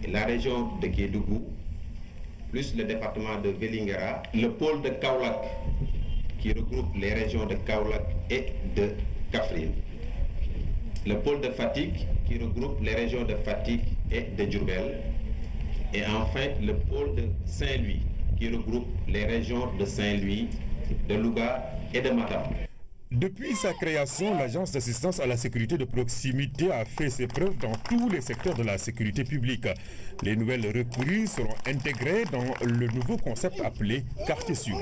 Speaker 35: et la région de Kédougou, plus le département de Velingara, le pôle de Kaulak, qui regroupe les régions de Kaulak et de Kafrine, le pôle de Fatik, qui regroupe les régions de Fatik et de Djurbel, et enfin le pôle de Saint-Louis qui regroupe les régions de Saint-Louis, de Louga et de Matam.
Speaker 34: Depuis sa création, l'Agence d'assistance à la sécurité de proximité a fait ses preuves dans tous les secteurs de la sécurité publique. Les nouvelles recrues seront intégrées dans le nouveau concept appelé quartier sûr.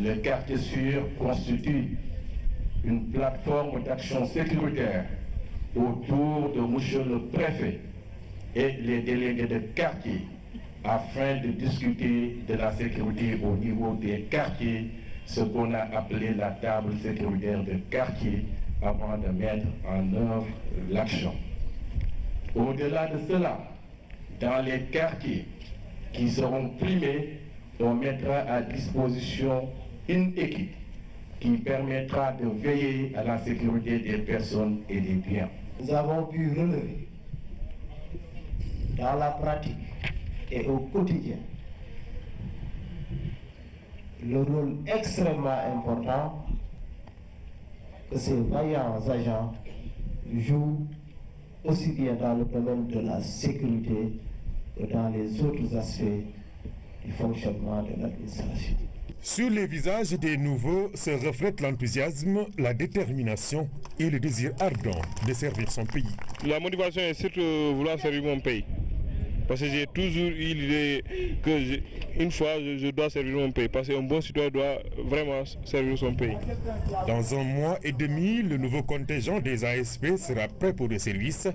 Speaker 36: Le quartier sûr constitue une plateforme d'action sécuritaire autour de M. le préfet et les délégués de quartier afin de discuter de la sécurité au niveau des quartiers, ce qu'on a appelé la table sécuritaire de quartier avant de mettre en œuvre l'action. Au-delà de cela, dans les quartiers qui seront primés, on mettra à disposition une équipe qui permettra de veiller à la sécurité des personnes et des biens.
Speaker 37: Nous avons pu relever dans la pratique et au quotidien le rôle extrêmement important que ces vaillants agents jouent aussi bien dans le domaine de la sécurité que dans les autres aspects du fonctionnement de l'administration.
Speaker 34: Sur les visages des nouveaux se reflète l'enthousiasme, la détermination et le désir ardent de servir son pays.
Speaker 38: La motivation est surtout vouloir servir mon pays. Parce que j'ai toujours eu l'idée que une fois je, dois servir mon pays. Parce qu'un bon citoyen doit vraiment servir son pays.
Speaker 34: Dans un mois et demi, le nouveau contingent des ASP sera prêt pour le service.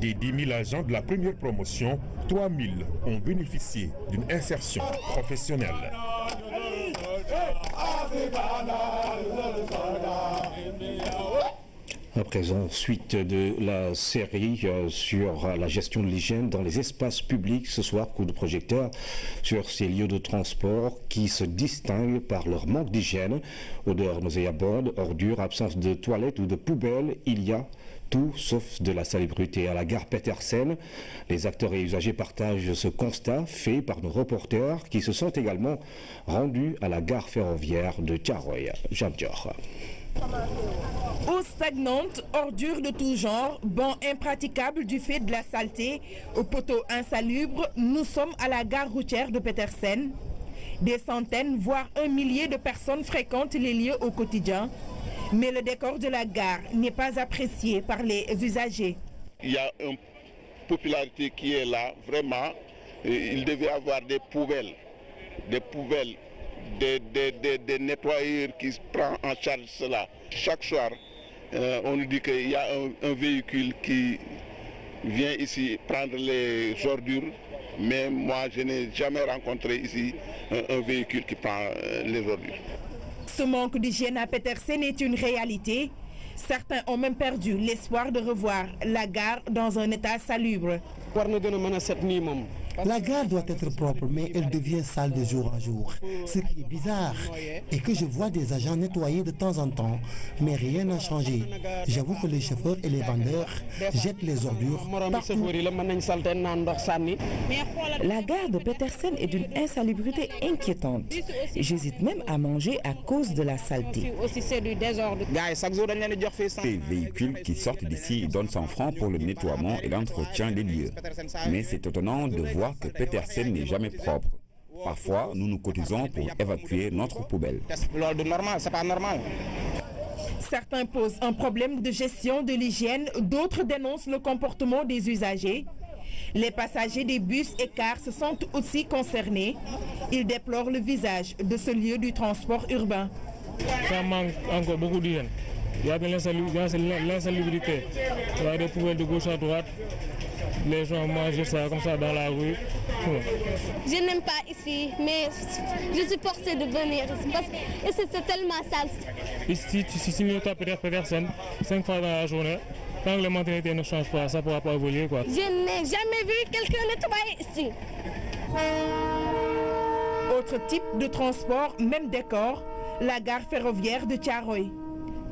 Speaker 34: Des 10 000 agents de la première promotion, 3 000 ont bénéficié d'une insertion professionnelle.
Speaker 1: À présent, suite de la série euh, sur la gestion de l'hygiène dans les espaces publics, ce soir, coup de projecteur sur ces lieux de transport qui se distinguent par leur manque d'hygiène, odeur nauséabonde, ordures, absence de toilettes ou de poubelles, il y a tout sauf de la salubrité. À la gare Petersen, les acteurs et usagers partagent ce constat fait par nos reporters qui se sont également rendus à la gare ferroviaire de Tiaroy. Jean
Speaker 6: Eau stagnante, ordures de tout genre, bancs impraticables du fait de la saleté, aux poteaux insalubres, nous sommes à la gare routière de Petersen. Des centaines, voire un millier de personnes fréquentent les lieux au quotidien, mais le décor de la gare n'est pas apprécié par les usagers.
Speaker 39: Il y a une popularité qui est là, vraiment. Il devait avoir des poubelles, des poubelles des, nettoyeurs qui prennent en charge cela. Chaque soir, euh, on nous dit qu'il y a un, véhicule qui vient ici prendre les ordures, mais moi je n'ai jamais rencontré ici un, véhicule qui prend euh, les ordures.
Speaker 6: Ce manque d'hygiène à Petersen est une réalité. Certains ont même perdu l'espoir de revoir la gare dans un état salubre.
Speaker 10: La gare doit être propre, mais elle devient sale de jour en jour. Ce qui est bizarre est que je vois des agents nettoyer de temps en temps, mais rien n'a changé. J'avoue que les chauffeurs et les vendeurs jettent les ordures partout.
Speaker 40: La gare de Petersen est d'une insalubrité inquiétante. J'hésite même à manger à cause de la saleté.
Speaker 41: Les véhicules qui sortent d'ici donnent 100 francs pour le nettoiement et l'entretien des lieux. Mais c'est étonnant de voir que Petersen n'est jamais propre. Parfois, nous nous cotisons pour évacuer notre poubelle.
Speaker 6: Certains posent un problème de gestion de l'hygiène, d'autres dénoncent le comportement des usagers. Les passagers des bus et cars se sentent aussi concernés. Ils déplorent le visage de ce lieu du transport urbain.
Speaker 38: Ça manque encore beaucoup d'hygiène. Il y a de l'insalubrité. Il y a des poubelles de gauche à droite les gens mangent ça comme ça dans la rue.
Speaker 42: Je n'aime pas ici, mais je suis forcée de venir parce que c'est tellement sale.
Speaker 38: Ici, si tu es à personne, cinq fois dans la journée, tant que les mentalités ne changent pas, ça ne pourra pas évoluer. Quoi.
Speaker 42: Je n'ai jamais vu quelqu'un nettoyer ici.
Speaker 6: Autre type de transport, même décor, la gare ferroviaire de Tiaroy.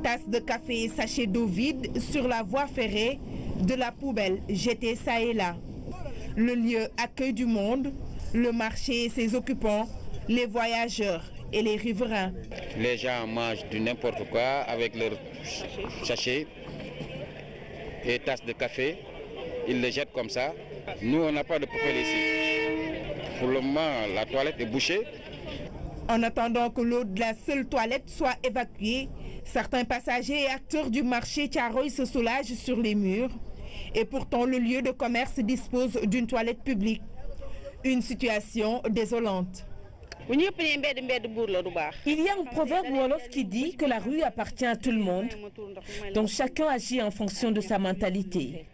Speaker 6: Tasse de café et sachets d'eau vide sur la voie ferrée de la poubelle jetée ça et là. Le lieu accueille du monde, le marché et ses occupants, les voyageurs et les riverains.
Speaker 43: Les gens mangent du n'importe quoi avec leurs sachets et tasses de café. Ils les jettent comme ça. Nous, on n'a pas de poubelle ici. Pour le moment, la toilette est bouchée.
Speaker 6: En attendant que l'eau de la seule toilette soit évacuée, certains passagers et acteurs du marché Tiaroy se soulagent sur les murs. Et pourtant, le lieu de commerce dispose d'une toilette publique. Une situation désolante.
Speaker 40: Il y a un proverbe Wolof qui dit que la rue appartient à tout le monde. Donc chacun agit en fonction de sa mentalité.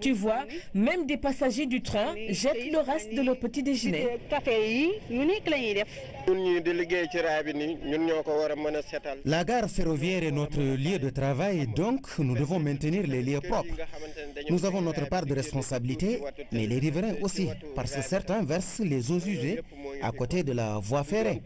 Speaker 40: Tu vois, même des passagers du train jettent le reste de leur petit déjeuner.
Speaker 44: La gare ferroviaire est notre lieu de travail, donc nous devons maintenir les lieux propres. Nous avons notre part de responsabilité, mais les riverains aussi, parce que certains versent les eaux usées à côté de la voie ferrée.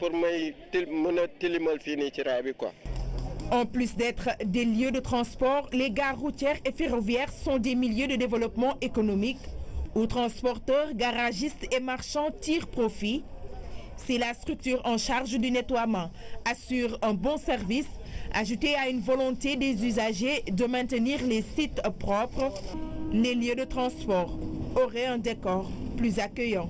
Speaker 6: En plus d'être des lieux de transport, les gares routières et ferroviaires sont des milieux de développement économique où transporteurs, garagistes et marchands tirent profit. Si la structure en charge du nettoiement assure un bon service, ajouté à une volonté des usagers de maintenir les sites propres, les lieux de transport auraient un décor plus accueillant.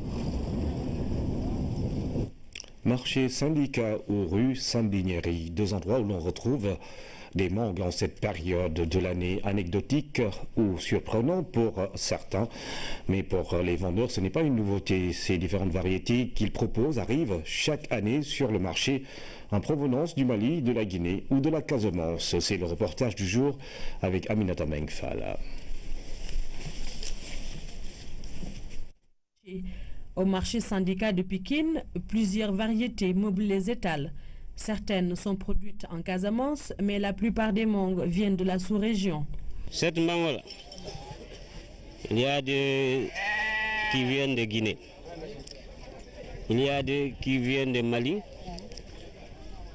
Speaker 1: Marché syndicat ou rue Saint-Dignéry, deux endroits où l'on retrouve des mangues en cette période de l'année anecdotique ou surprenant pour certains. Mais pour les vendeurs, ce n'est pas une nouveauté. Ces différentes variétés qu'ils proposent arrivent chaque année sur le marché en provenance du Mali, de la Guinée ou de la Casamance. C'est le reportage du jour avec Aminata Mengfala.
Speaker 45: Au marché syndicat de Pékin, plusieurs variétés meublent les étals. Certaines sont produites en Casamance, mais la plupart des mangues viennent de la sous-région.
Speaker 46: Cette mangue-là, il y a des qui viennent de Guinée. Il y a des qui viennent de Mali.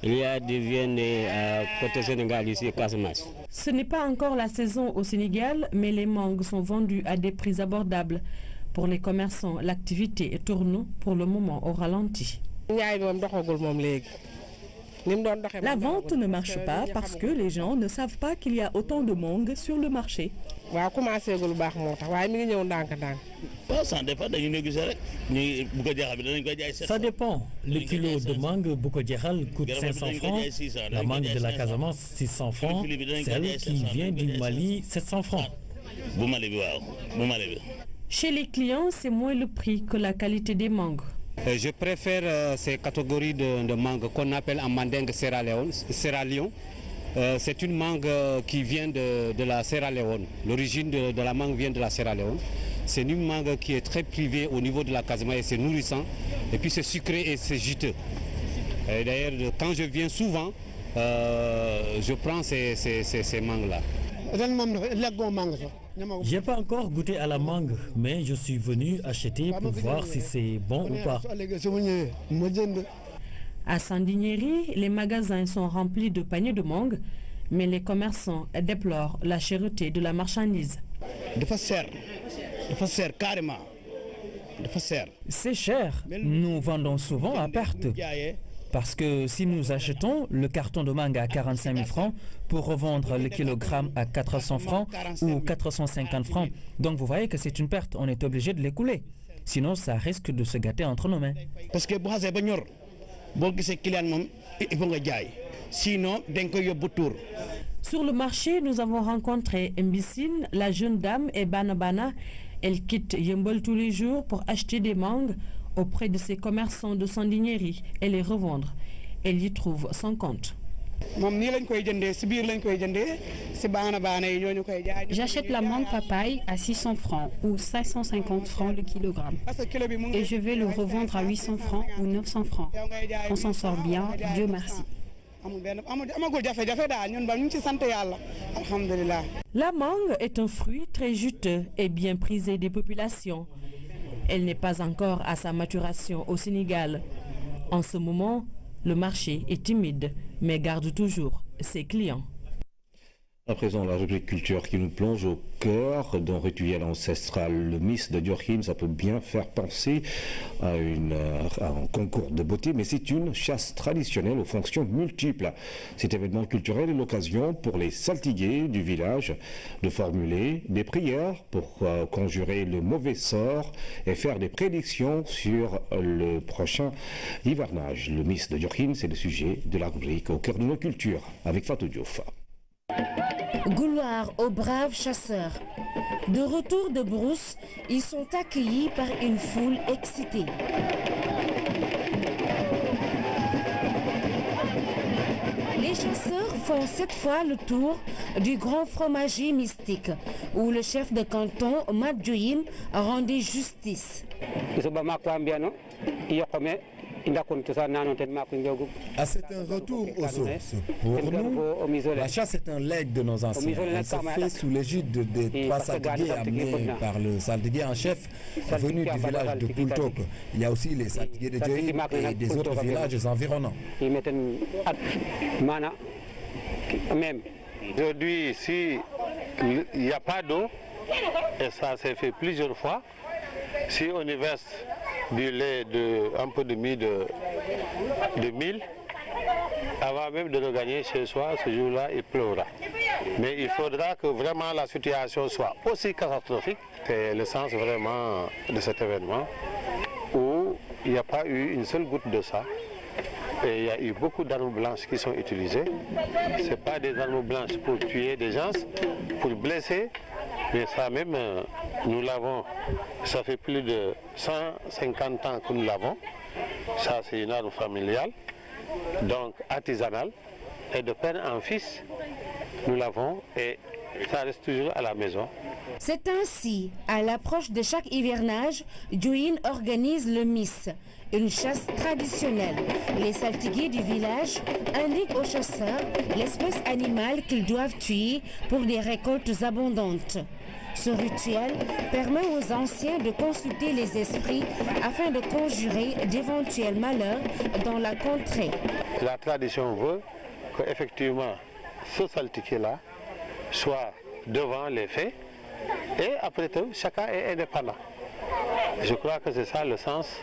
Speaker 46: Il y a des qui viennent de euh, côté Sénégal ici, Casamance.
Speaker 45: Ce n'est pas encore la saison au Sénégal, mais les mangues sont vendues à des prix abordables. Pour les commerçants, l'activité tourne pour le moment au ralenti.
Speaker 47: La vente ne marche pas parce que les gens ne savent pas qu'il y a autant de mangues sur le marché.
Speaker 29: Ça dépend. Le kilo de mangue Bukodjahal coûte 500 francs, la mangue de la Casamance 600 francs, celle qui vient du Mali 700 francs.
Speaker 45: Chez les clients, c'est moins le prix que la qualité des mangues.
Speaker 46: Je préfère euh, ces catégories de, de mangue qu'on appelle en mandingue Sierra Leone. Euh, c'est une mangue qui vient de, la Sierra Leone. L'origine de, la mangue vient de la Sierra Leone. C'est une mangue qui est très privée au niveau de la Casamance et c'est nourrissant. Et puis c'est sucré et c'est juteux. D'ailleurs, quand je viens souvent, euh, je prends ces mangues-là.
Speaker 29: J'ai pas encore goûté à la mangue, mais je suis venu acheter pour voir si c'est bon ou pas.
Speaker 45: À Sandinieri, les magasins sont remplis de paniers de mangue, mais les commerçants déplorent la cherté de la marchandise.
Speaker 29: C'est cher. Nous vendons souvent à perte. Parce que si nous achetons le carton de mangue à 45 000 francs pour revendre le kilogramme à 400 francs ou 450 francs, donc vous voyez que c'est une perte, on est obligé de l'écouler. Sinon, ça risque de se gâter entre nos mains.
Speaker 46: Parce que sinon,
Speaker 45: Sur le marché, nous avons rencontré Mbissine, la jeune dame, et Banabana. Elle quitte Yembol tous les jours pour acheter des mangues auprès de ses commerçants de Sandinieri et les revendre. Elle y trouve son compte.
Speaker 48: J'achète la mangue papaye à 600 francs ou 550 francs le kilogramme. Et je vais le revendre à 800 francs ou 900 francs. On s'en sort bien, Dieu merci.
Speaker 45: La mangue est un fruit très juteux et bien prisé des populations. Elle n'est pas encore à sa maturation au Sénégal. En ce moment, le marché est timide, mais garde toujours ses clients.
Speaker 1: À présent, la rubrique culture qui nous plonge au cœur d'un rituel ancestral. Le Miss de Diorchine, ça peut bien faire penser à, un concours de beauté, mais c'est une chasse traditionnelle aux fonctions multiples. Cet événement culturel est l'occasion pour les saltigués du village de formuler des prières pour euh, conjurer le mauvais sort et faire des prédictions sur le prochain hivernage. Le Miss de Diorchine, c'est le sujet de la rubrique au cœur de nos cultures avec Fatou Diouf.
Speaker 49: Gouloir aux braves chasseurs. De retour de brousse, ils sont accueillis par une foule excitée. Les chasseurs font cette fois le tour du grand fromager mystique, où le chef de canton, Madjoyin, rendait justice.
Speaker 10: Ah, c'est un retour aux sources. Pour nous, la chasse est un legs de nos anciens. Elle se fait sous l'égide des trois saltigués amenés par le saltigué en chef venu du village de Poultok. Il y a aussi les saltigués de Djoï et des autres villages environnants.
Speaker 50: même. Aujourd'hui, ici, il n'y a pas d'eau, et ça s'est fait plusieurs fois, si on y verse du lait de un peu de de mille, avant même de regagner chez soi, ce jour-là, il pleura. Mais il faudra que vraiment la situation soit aussi catastrophique. C'est le sens vraiment de cet événement où il n'y a pas eu une seule goutte de ça. Il y a eu beaucoup d'armes blanches qui sont utilisées. Ce n'est pas des armes blanches pour tuer des gens, pour blesser, mais ça même, euh, nous l'avons, ça fait plus de 150 ans que nous l'avons. Ça, c'est une arme familiale, donc artisanale. Et de père en fils, nous l'avons et ça reste toujours à la maison.
Speaker 49: C'est ainsi, à l'approche de chaque hivernage, Jouin organise le Miss, une chasse traditionnelle. Les saltigués du village indiquent aux chasseurs l'espèce animale qu'ils doivent tuer pour des récoltes abondantes. Ce rituel permet aux anciens de consulter les esprits afin de conjurer d'éventuels malheurs dans la contrée.
Speaker 50: La tradition veut qu'effectivement, ce saltiqué-là soit devant les faits et après tout, chacun est indépendant. Je crois que c'est ça le sens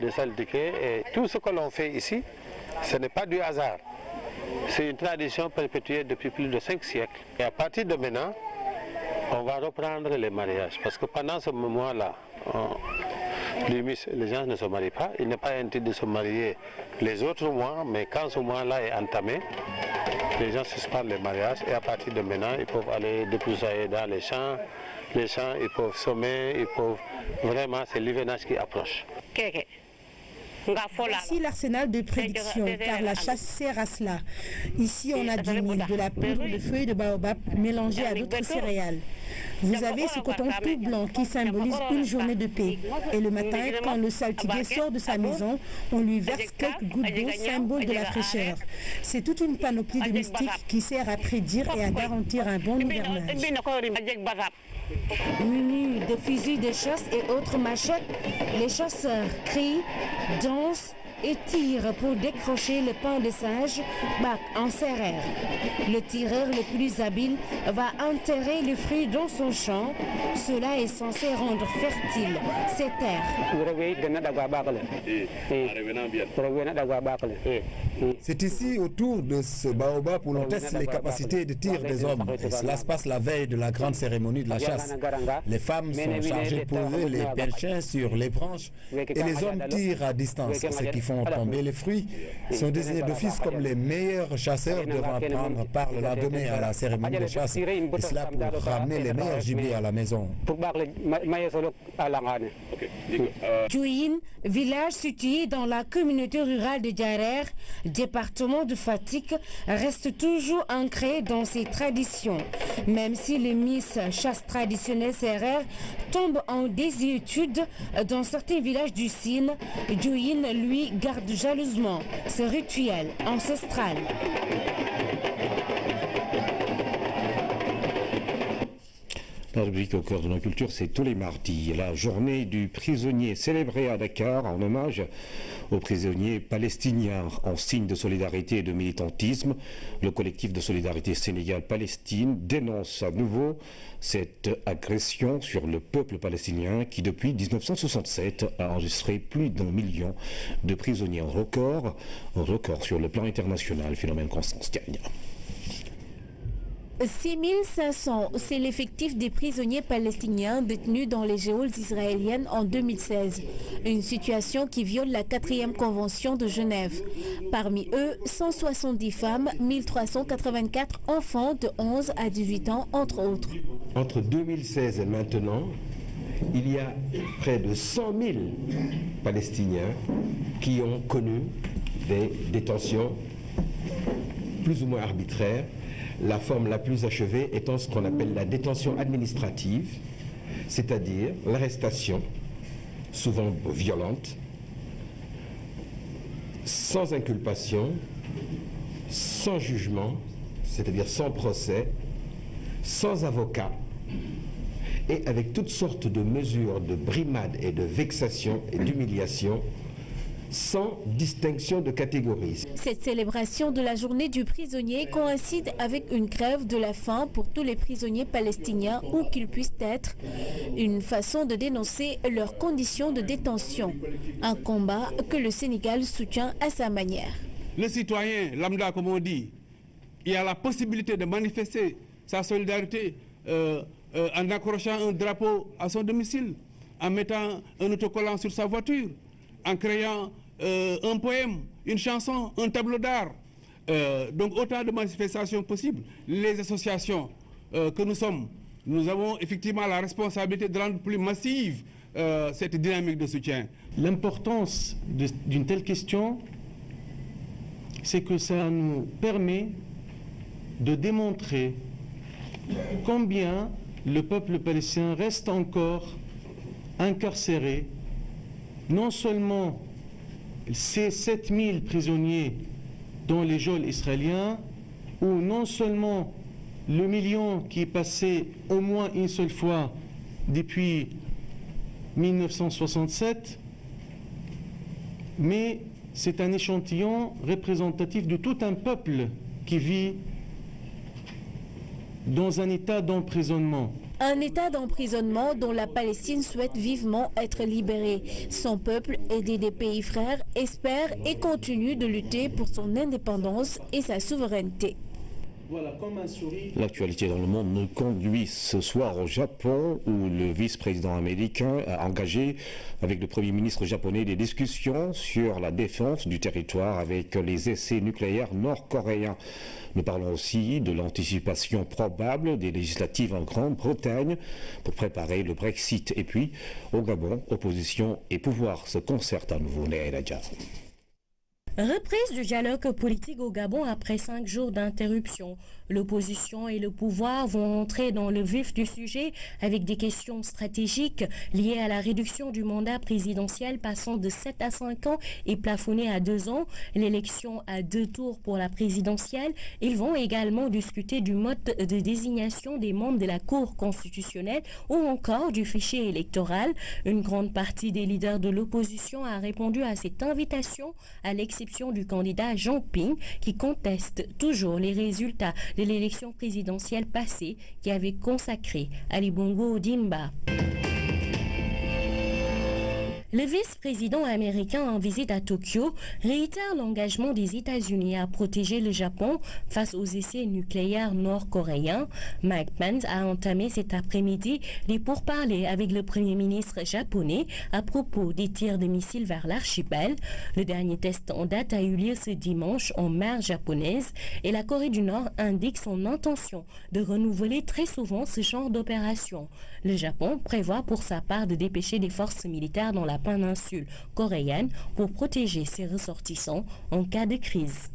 Speaker 50: de saltiqué et tout ce que l'on fait ici, ce n'est pas du hasard. C'est une tradition perpétuée depuis plus de cinq siècles. Et à partir de maintenant, on va reprendre les mariages. Parce que pendant ce moment-là, les gens ne se marient pas. Il n'est pas interdit de se marier les autres mois, mais quand ce mois-là est entamé, les gens suspendent les mariages et à partir de maintenant, ils peuvent aller dépouiller dans les champs. Les champs, ils peuvent sommer, ils peuvent... Vraiment, c'est l'hivernage qui approche.
Speaker 51: Voici l'arsenal de prédiction, car la chasse sert à cela. Ici, on a du mil, de la poudre de feuilles de baobab mélangée à d'autres céréales. Vous avez ce coton tout blanc qui symbolise une journée de paix. Et le matin, quand le saltigué sort de sa maison, on lui verse quelques gouttes d'eau, symbole de la fraîcheur. C'est toute une panoplie de mystiques qui sert à prédire et à garantir un bon hivernage.
Speaker 49: Munis de fusils de chasse et autres machettes, les chasseurs crient, dansent et tirent pour décrocher le pain de singe, bac en serrère. Le tireur le plus habile va enterrer le fruit dans son champ. Cela est censé rendre fertile ses
Speaker 52: terres. C'est ici, autour de ce baobab, où l'on teste les capacités de tir des hommes. Et cela se passe la veille de la grande cérémonie de la chasse. Les femmes sont chargées de poser les perchins sur les branches et les hommes tirent à distance. Ce qui font tomber les fruits sont désignés d'office comme les meilleurs chasseurs devant prendre part le lendemain à la cérémonie de chasse. Et cela pour ramener les meilleurs gibiers à la maison.
Speaker 49: Jouin, village situé dans la communauté rurale de Djarer, département de Fatik, reste toujours ancré dans ses traditions. Même si le Miss chasse traditionnelle CRR tombe en désuétude dans certains villages du Sine, Jouin, lui, garde jalousement ce rituel ancestral.
Speaker 1: La rubrique au cœur de nos cultures, c'est tous les mardis. La journée du prisonnier célébrée à Dakar en hommage aux prisonniers palestiniens en signe de solidarité et de militantisme. Le collectif de solidarité Sénégal-Palestine dénonce à nouveau cette agression sur le peuple palestinien qui, depuis 1967, a enregistré plus d'un million de prisonniers en record, record sur le plan international, phénomène Constance Diagne.
Speaker 49: 6500, c'est l'effectif des prisonniers palestiniens détenus dans les géoles israéliennes en 2016. Une situation qui viole la quatrième convention de Genève. Parmi eux, 170 femmes, 1384 enfants de 11 à 18 ans, entre autres.
Speaker 53: Entre 2016 et maintenant, il y a près de 100 000 Palestiniens qui ont connu des détentions plus ou moins arbitraires la forme la plus achevée étant ce qu'on appelle la détention administrative, c'est-à-dire l'arrestation, souvent violente, sans inculpation, sans jugement, c'est-à-dire sans procès, sans avocat, et avec toutes sortes de mesures de brimade et de vexation et d'humiliation
Speaker 54: sans distinction de catégorie.
Speaker 49: Cette célébration de la journée du prisonnier coïncide avec une grève de la faim pour tous les prisonniers palestiniens où qu'ils puissent être, une façon de dénoncer leurs conditions de détention, un combat que le Sénégal soutient à sa manière.
Speaker 19: Le citoyen lambda, comme on dit, il a la possibilité de manifester sa solidarité euh, euh, en accrochant un drapeau à son domicile, en mettant un autocollant sur sa voiture, en créant euh, un poème, une chanson, un tableau d'art. donc autant de manifestations possibles. Les associations que nous sommes, nous avons effectivement la responsabilité de rendre plus massive cette dynamique de soutien.
Speaker 50: L'importance d'une telle question, c'est que ça nous permet de démontrer combien le peuple palestinien reste encore incarcéré, non seulement ces 7000 prisonniers dans les geôles israéliens, ou non seulement le million qui est passé au moins une seule fois depuis 1967, mais c'est un échantillon représentatif de tout un peuple qui vit dans un état d'emprisonnement.
Speaker 49: Un état d'emprisonnement dont la Palestine souhaite vivement être libérée. Son peuple, aidé des pays frères, espère et continue de lutter pour son indépendance et sa souveraineté.
Speaker 1: L'actualité dans le monde nous conduit ce soir au Japon où le vice-président américain a engagé avec le Premier ministre japonais des discussions sur la défense du territoire avec les essais nucléaires nord-coréens. Nous parlons aussi de l'anticipation probable des législatives en Grande-Bretagne pour préparer le Brexit. Et puis, au Gabon, opposition et pouvoir se concertent à nouveau.
Speaker 49: Reprise du dialogue politique au Gabon après cinq jours d'interruption. L'opposition et le pouvoir vont entrer dans le vif du sujet avec des questions stratégiques liées à la réduction du mandat présidentiel passant de 7 à 5 ans et plafonné à 2 ans, l'élection à deux tours pour la présidentielle. Ils vont également discuter du mode de désignation des membres de la Cour constitutionnelle ou encore du fichier électoral. Une grande partie des leaders de l'opposition a répondu à cette invitation à l'exception du candidat Jean Ping qui conteste toujours les résultats de l'élection présidentielle passée qui avait consacré Ali Bongo Dimba. Le vice-président américain en visite à Tokyo réitère l'engagement des États-Unis à protéger le Japon face aux essais nucléaires nord-coréens. Mike Pence a entamé cet après-midi les pourparlers avec le premier ministre japonais à propos des tirs de missiles vers l'archipel. Le dernier test en date a eu lieu ce dimanche en mer japonaise et la Corée du Nord indique son intention de renouveler très souvent ce genre d'opération. Le Japon prévoit pour sa part de dépêcher des forces militaires dans la péninsule coréenne pour protéger ses ressortissants en cas de crise.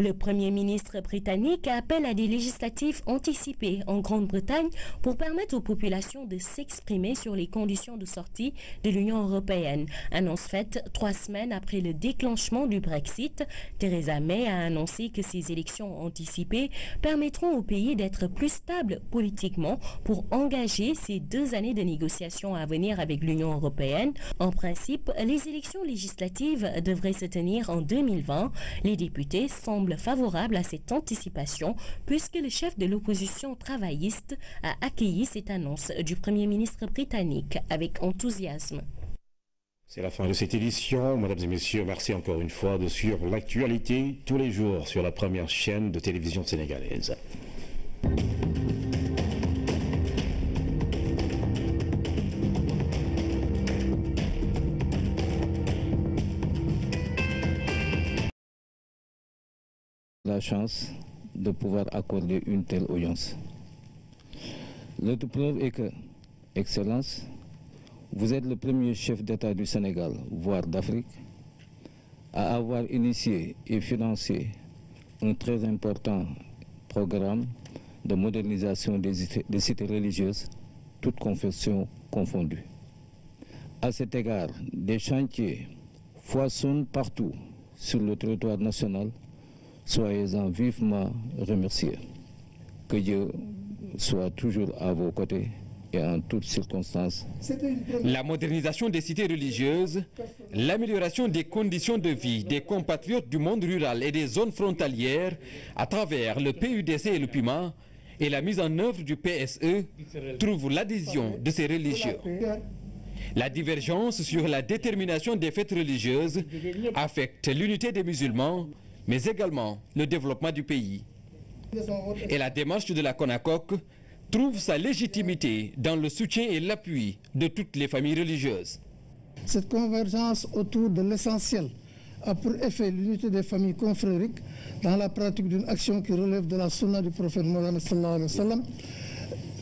Speaker 49: Le Premier ministre britannique appelle à des législatives anticipées en Grande-Bretagne pour permettre aux populations de s'exprimer sur les conditions de sortie de l'Union européenne. Annonce faite trois semaines après le déclenchement du Brexit, Theresa May a annoncé que ces élections anticipées permettront au pays d'être plus stable politiquement pour engager ces deux années de négociations à venir avec l'Union européenne. En principe, les élections législatives devraient se tenir en 2020. Les députés semblent favorable à cette anticipation puisque le chef de l'opposition travailliste a accueilli cette annonce du Premier ministre britannique avec enthousiasme.
Speaker 1: C'est la fin de cette édition. Mesdames et messieurs, merci encore une fois de suivre l'actualité tous les jours sur la première chaîne de télévision sénégalaise.
Speaker 3: La chance de pouvoir accorder une telle audience. L'autre preuve est que, Excellence, vous êtes le premier chef d'État du Sénégal, voire d'Afrique, à avoir initié et financé un très important programme de modernisation des, des cités religieuses, toutes confessions confondues. À cet égard, des chantiers foisonnent partout sur le territoire national Soyez-en vivement remerciés. Que Dieu soit toujours à vos côtés et en toutes circonstances.
Speaker 2: La modernisation des cités religieuses, l'amélioration des conditions de vie des compatriotes du monde rural et des zones frontalières à travers le PUDC et le PUMA et la mise en œuvre du PSE trouvent l'adhésion de ces religieux. La divergence sur la détermination des fêtes religieuses affecte l'unité des musulmans, mais également le développement du pays. Et la démarche de la CONACOC trouve sa légitimité dans le soutien et l'appui de toutes les familles religieuses.
Speaker 55: Cette convergence autour de l'essentiel a pour effet l'unité des familles confrériques dans la pratique d'une action qui relève de la sunna du prophète Mohammed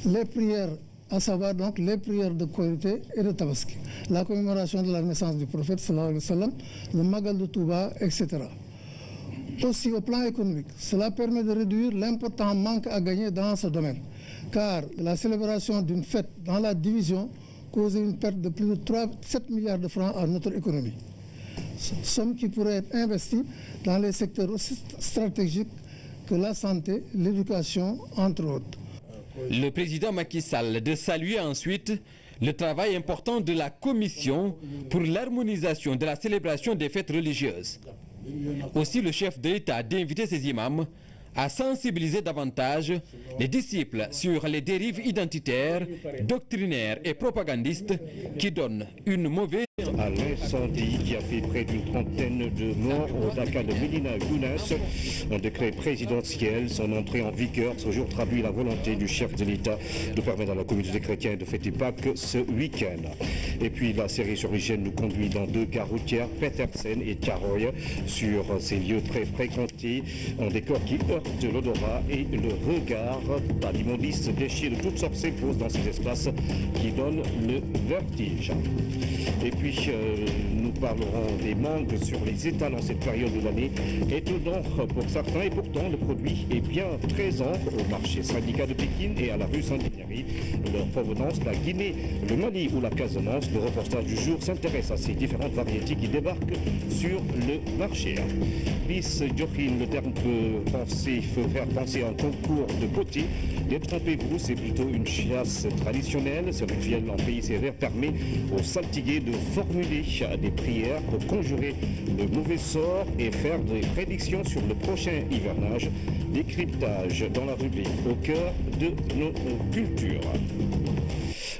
Speaker 55: les prières à savoir donc les prières de Korité et de Tabaski, la commémoration de la naissance du prophète, le Magal de Touba, etc. Aussi au plan économique, cela permet de réduire l'important manque à gagner dans ce domaine, car la célébration d'une fête dans la division cause une perte de plus de 3, 7 milliards de francs à notre économie. Somme qui pourrait être investie dans les secteurs aussi stratégiques que la santé, l'éducation, entre autres.
Speaker 2: Le président Macky Sall de saluer ensuite le travail important de la commission pour l'harmonisation de la célébration des fêtes religieuses. Aussi le chef de l'État d'inviter ses imams à sensibiliser davantage les disciples sur les dérives identitaires, doctrinaires et propagandistes qui donnent une mauvaise
Speaker 1: à l'incendie qui a fait près d'une trentaine de morts au Dakar de Medina. Un décret présidentiel, son entrée en vigueur ce jour traduit la volonté du chef de l'État de permettre à la communauté chrétienne de fêter Pâques ce week-end. Et puis la série sur l'hygiène nous conduit dans deux gares routières, Petersen et Taroy, sur ces lieux très fréquentés, un décor qui heurte l'odorat et le regard. Pas l'immondice déchets de toutes sortes s'imposent dans ces espaces qui donnent le vertige. Et puis euh, nous parlerons des manques sur les étals en cette période de l'année. Étonnant pour certains et pourtant le produit est bien présent au marché syndicat de Pékin et à la rue Saint-Denis. Leur provenance, la Guinée, le Mali ou la Casamance. Le reportage du jour s'intéresse à ces différentes variétés qui débarquent sur le marché. Bis le terme peut penser, faire penser un concours de beauté. Détrompez-vous, c'est plutôt une chasse traditionnelle. Ce rituel en pays sévère permet aux saltigués de formuler des prières pour conjurer le mauvais sort et faire des prédictions sur le prochain hivernage. Décryptage dans la rubrique au cœur de nos cultures.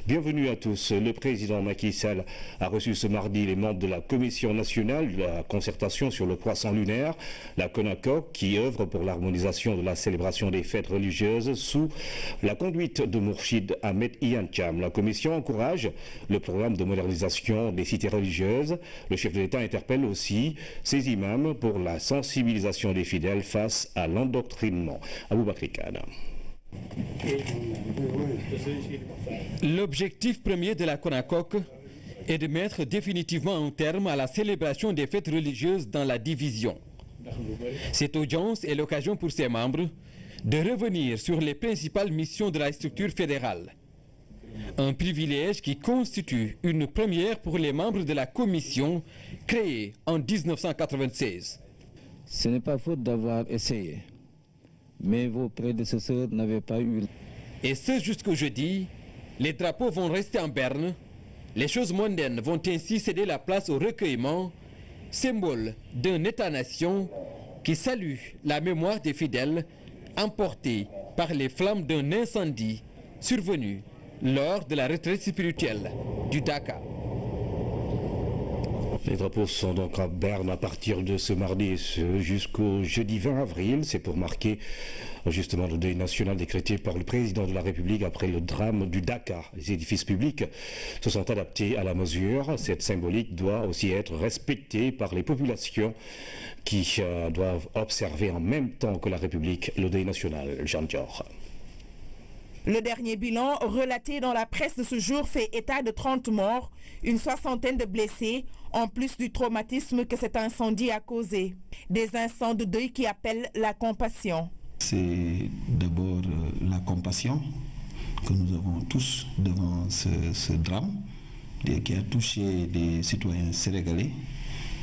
Speaker 1: Bienvenue à tous. Le président Macky Sall a reçu ce mardi les membres de la Commission nationale de la concertation sur le poisson lunaire, la CONACOC, qui œuvre pour l'harmonisation de la célébration des fêtes religieuses sous la conduite de Mourchid Ahmed Iyancham. La Commission encourage le programme de modernisation des cités religieuses. Le chef de l'État interpelle aussi ses imams pour la sensibilisation des fidèles face à l'endoctrinement.
Speaker 2: L'objectif premier de la CONACOC est de mettre définitivement un terme à la célébration des fêtes religieuses dans la division. Cette audience est l'occasion pour ses membres de revenir sur les principales missions de la structure fédérale. Un privilège qui constitue une première pour les membres de la commission créée en 1996.
Speaker 3: Ce n'est pas faute d'avoir essayé mais vos prédécesseurs n'avaient pas eu.
Speaker 2: Et ce jusqu'au jeudi, les drapeaux vont rester en berne, les choses mondaines vont ainsi céder la place au recueillement, symbole d'un État-nation qui salue la mémoire des fidèles emportés par les flammes d'un incendie survenu lors de la retraite spirituelle du Dakar.
Speaker 1: Les drapeaux sont donc à Berne à partir de ce mardi jusqu'au jeudi 20 avril. C'est pour marquer justement le deuil national décrété par le président de la République après le drame du Dakar. Les édifices publics se sont adaptés à la mesure. Cette symbolique doit aussi être respectée par les populations qui euh, doivent observer en même temps que la République le deuil national. Jean Dior.
Speaker 6: Le dernier bilan relaté dans la presse de ce jour fait état de 30 morts, une soixantaine de blessés, en plus du traumatisme que cet incendie a causé. Des instants de deuil qui appellent la compassion.
Speaker 7: C'est d'abord euh, la compassion que nous avons tous devant ce, drame qui a touché des citoyens sénégalais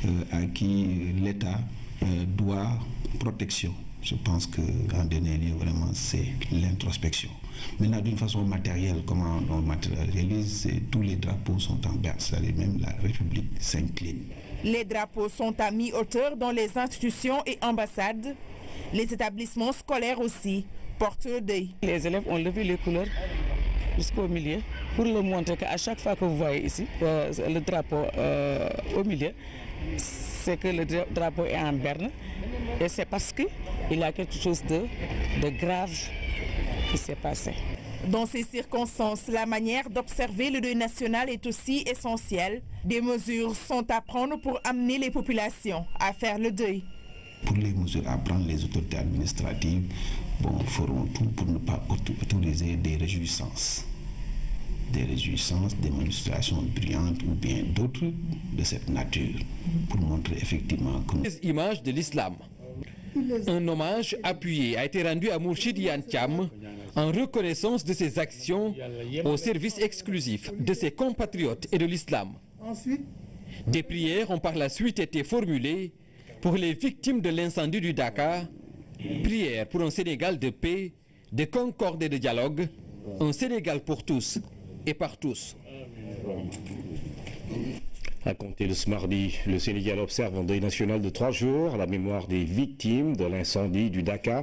Speaker 7: euh, à qui l'État euh, doit protection. Je pense qu'en dernier lieu, vraiment, c'est l'introspection. Maintenant, d'une façon matérielle, comment on matérialise, tous les drapeaux sont en berne, c'est-à-dire même la République s'incline.
Speaker 6: Les drapeaux sont à mi-hauteur dans les institutions et ambassades. Les établissements scolaires aussi portent le deuil.
Speaker 8: Les élèves ont levé les couleurs jusqu'au milieu pour leur montrer qu'à chaque fois que vous voyez ici euh, le drapeau euh, au milieu, c'est que le drapeau est en berne et c'est parce qu'il y a quelque chose de, de grave qui s'est passé.
Speaker 6: Dans ces circonstances, la manière d'observer le deuil national est aussi essentielle. Des mesures sont à prendre pour amener les populations à faire le deuil.
Speaker 7: Pour les mesures à prendre, les autorités administratives bon, feront tout pour ne pas autoriser des réjouissances. Des réjouissances, des manifestations brillantes ou bien d'autres de cette nature pour montrer effectivement que...
Speaker 2: Les images de l'islam. Un hommage appuyé a été rendu à Mourchid Yantiam en reconnaissance de ses actions au service exclusif de ses compatriotes et de l'islam. Des prières ont par la suite été formulées pour les victimes de l'incendie du Dakar, prières pour un Sénégal de paix, de concorde et de dialogue, un Sénégal pour tous et par tous.
Speaker 1: À compter de ce mardi, le Sénégal observe un deuil national de trois jours à la mémoire des victimes de l'incendie du Dakar.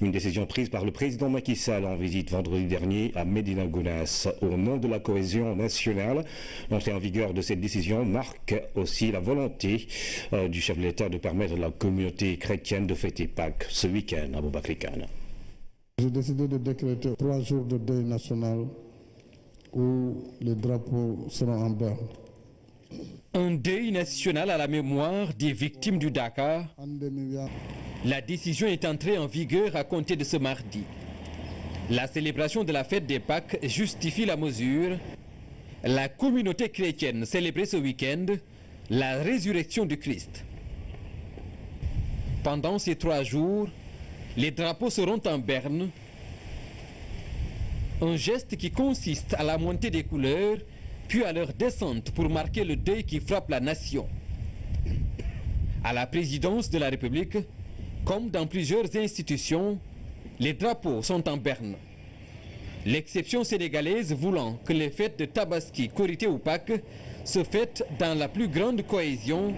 Speaker 1: Une décision prise par le président Macky Sall en visite vendredi dernier à Medina Gounas. Au nom de la cohésion nationale, l'entrée en vigueur de cette décision marque aussi la volonté euh, du chef de l'État de permettre à la communauté chrétienne de fêter Pâques ce week-end à Boubakrikan.
Speaker 55: J'ai décidé de décréter trois jours de deuil national où les drapeaux seront en berne.
Speaker 2: Un deuil national à la mémoire des victimes du Dakar. La décision est entrée en vigueur à compter de ce mardi. La célébration de la fête des Pâques justifie la mesure. La communauté chrétienne célébrait ce week-end la résurrection du Christ. Pendant ces trois jours, les drapeaux seront en berne. Un geste qui consiste à la montée des couleurs puis à leur descente pour marquer le deuil qui frappe la nation. À la présidence de la République, comme dans plusieurs institutions, les drapeaux sont en berne. L'exception sénégalaise voulant que les fêtes de Tabaski, Korité ou Pâques se fêtent dans la plus grande cohésion,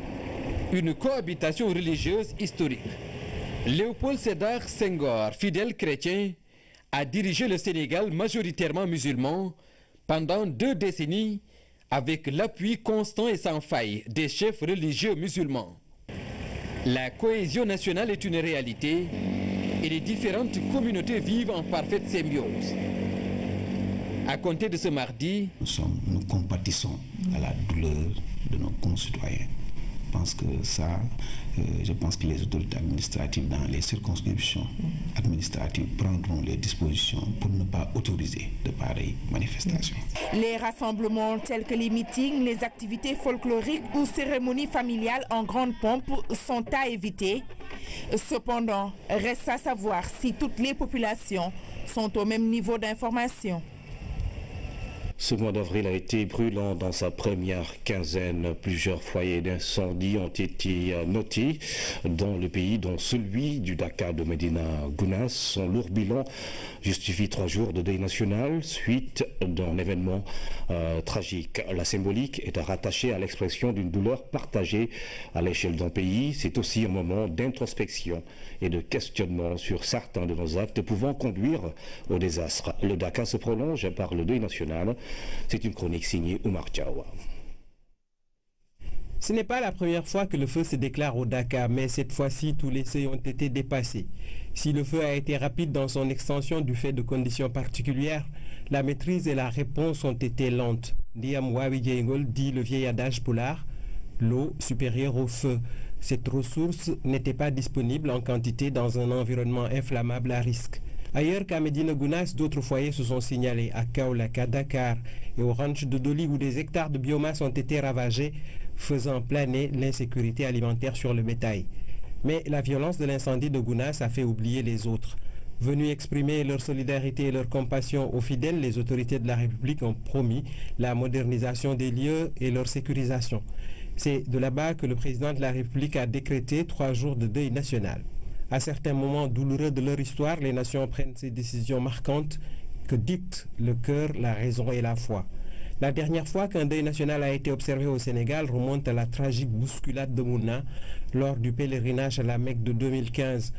Speaker 2: une cohabitation religieuse historique. Léopold Sédar Senghor, fidèle chrétien, a dirigé le Sénégal majoritairement musulman pendant deux décennies avec l'appui constant et sans faille des chefs religieux musulmans. La cohésion nationale est une réalité et les différentes communautés vivent en parfaite symbiose. À compter de ce mardi,
Speaker 7: nous, sommes, nous compatissons à la douleur de nos concitoyens. Je pense que ça, euh, je pense que les autorités administratives dans les circonscriptions administratives prendront les dispositions pour ne pas autoriser de pareilles manifestations.
Speaker 6: Les rassemblements tels que les meetings, les activités folkloriques ou cérémonies familiales en grande pompe sont à éviter. Cependant, reste à savoir si toutes les populations sont au même niveau d'information.
Speaker 1: Ce mois d'avril a été brûlant dans sa première quinzaine. Plusieurs foyers d'incendie ont été notés dans le pays, dont celui du Dakar de Medina Gounas. Son lourd bilan justifie trois jours de deuil national suite d'un événement euh, tragique. La symbolique est rattachée à l'expression d'une douleur partagée à l'échelle d'un pays. C'est aussi un moment d'introspection et de questionnement sur certains de nos actes pouvant conduire au désastre. Le Dakar se prolonge par le deuil national. C'est une chronique signée Oumar Tchawa.
Speaker 9: Ce n'est pas la première fois que le feu se déclare au Dakar, mais cette fois-ci, tous les seuils ont été dépassés. Si le feu a été rapide dans son extension du fait de conditions particulières, la maîtrise et la réponse ont été lentes. Diam Wawi dit le vieil adage polar, l'eau supérieure au feu. Cette ressource n'était pas disponible en quantité dans un environnement inflammable à risque. Ailleurs qu'à Medina Gounas, d'autres foyers se sont signalés à Kaolak, à Dakar et au ranch de Doli où des hectares de biomasse ont été ravagés, faisant planer l'insécurité alimentaire sur le bétail. Mais la violence de l'incendie de Gounas a fait oublier les autres. Venus exprimer leur solidarité et leur compassion aux fidèles, les autorités de la République ont promis la modernisation des lieux et leur sécurisation. C'est de là-bas que le président de la République a décrété trois jours de deuil national. À certains moments douloureux de leur histoire, les nations prennent ces décisions marquantes que dictent le cœur, la raison et la foi. La dernière fois qu'un deuil national a été observé au Sénégal remonte à la tragique bousculade de Mouna lors du pèlerinage à la Mecque de 2015.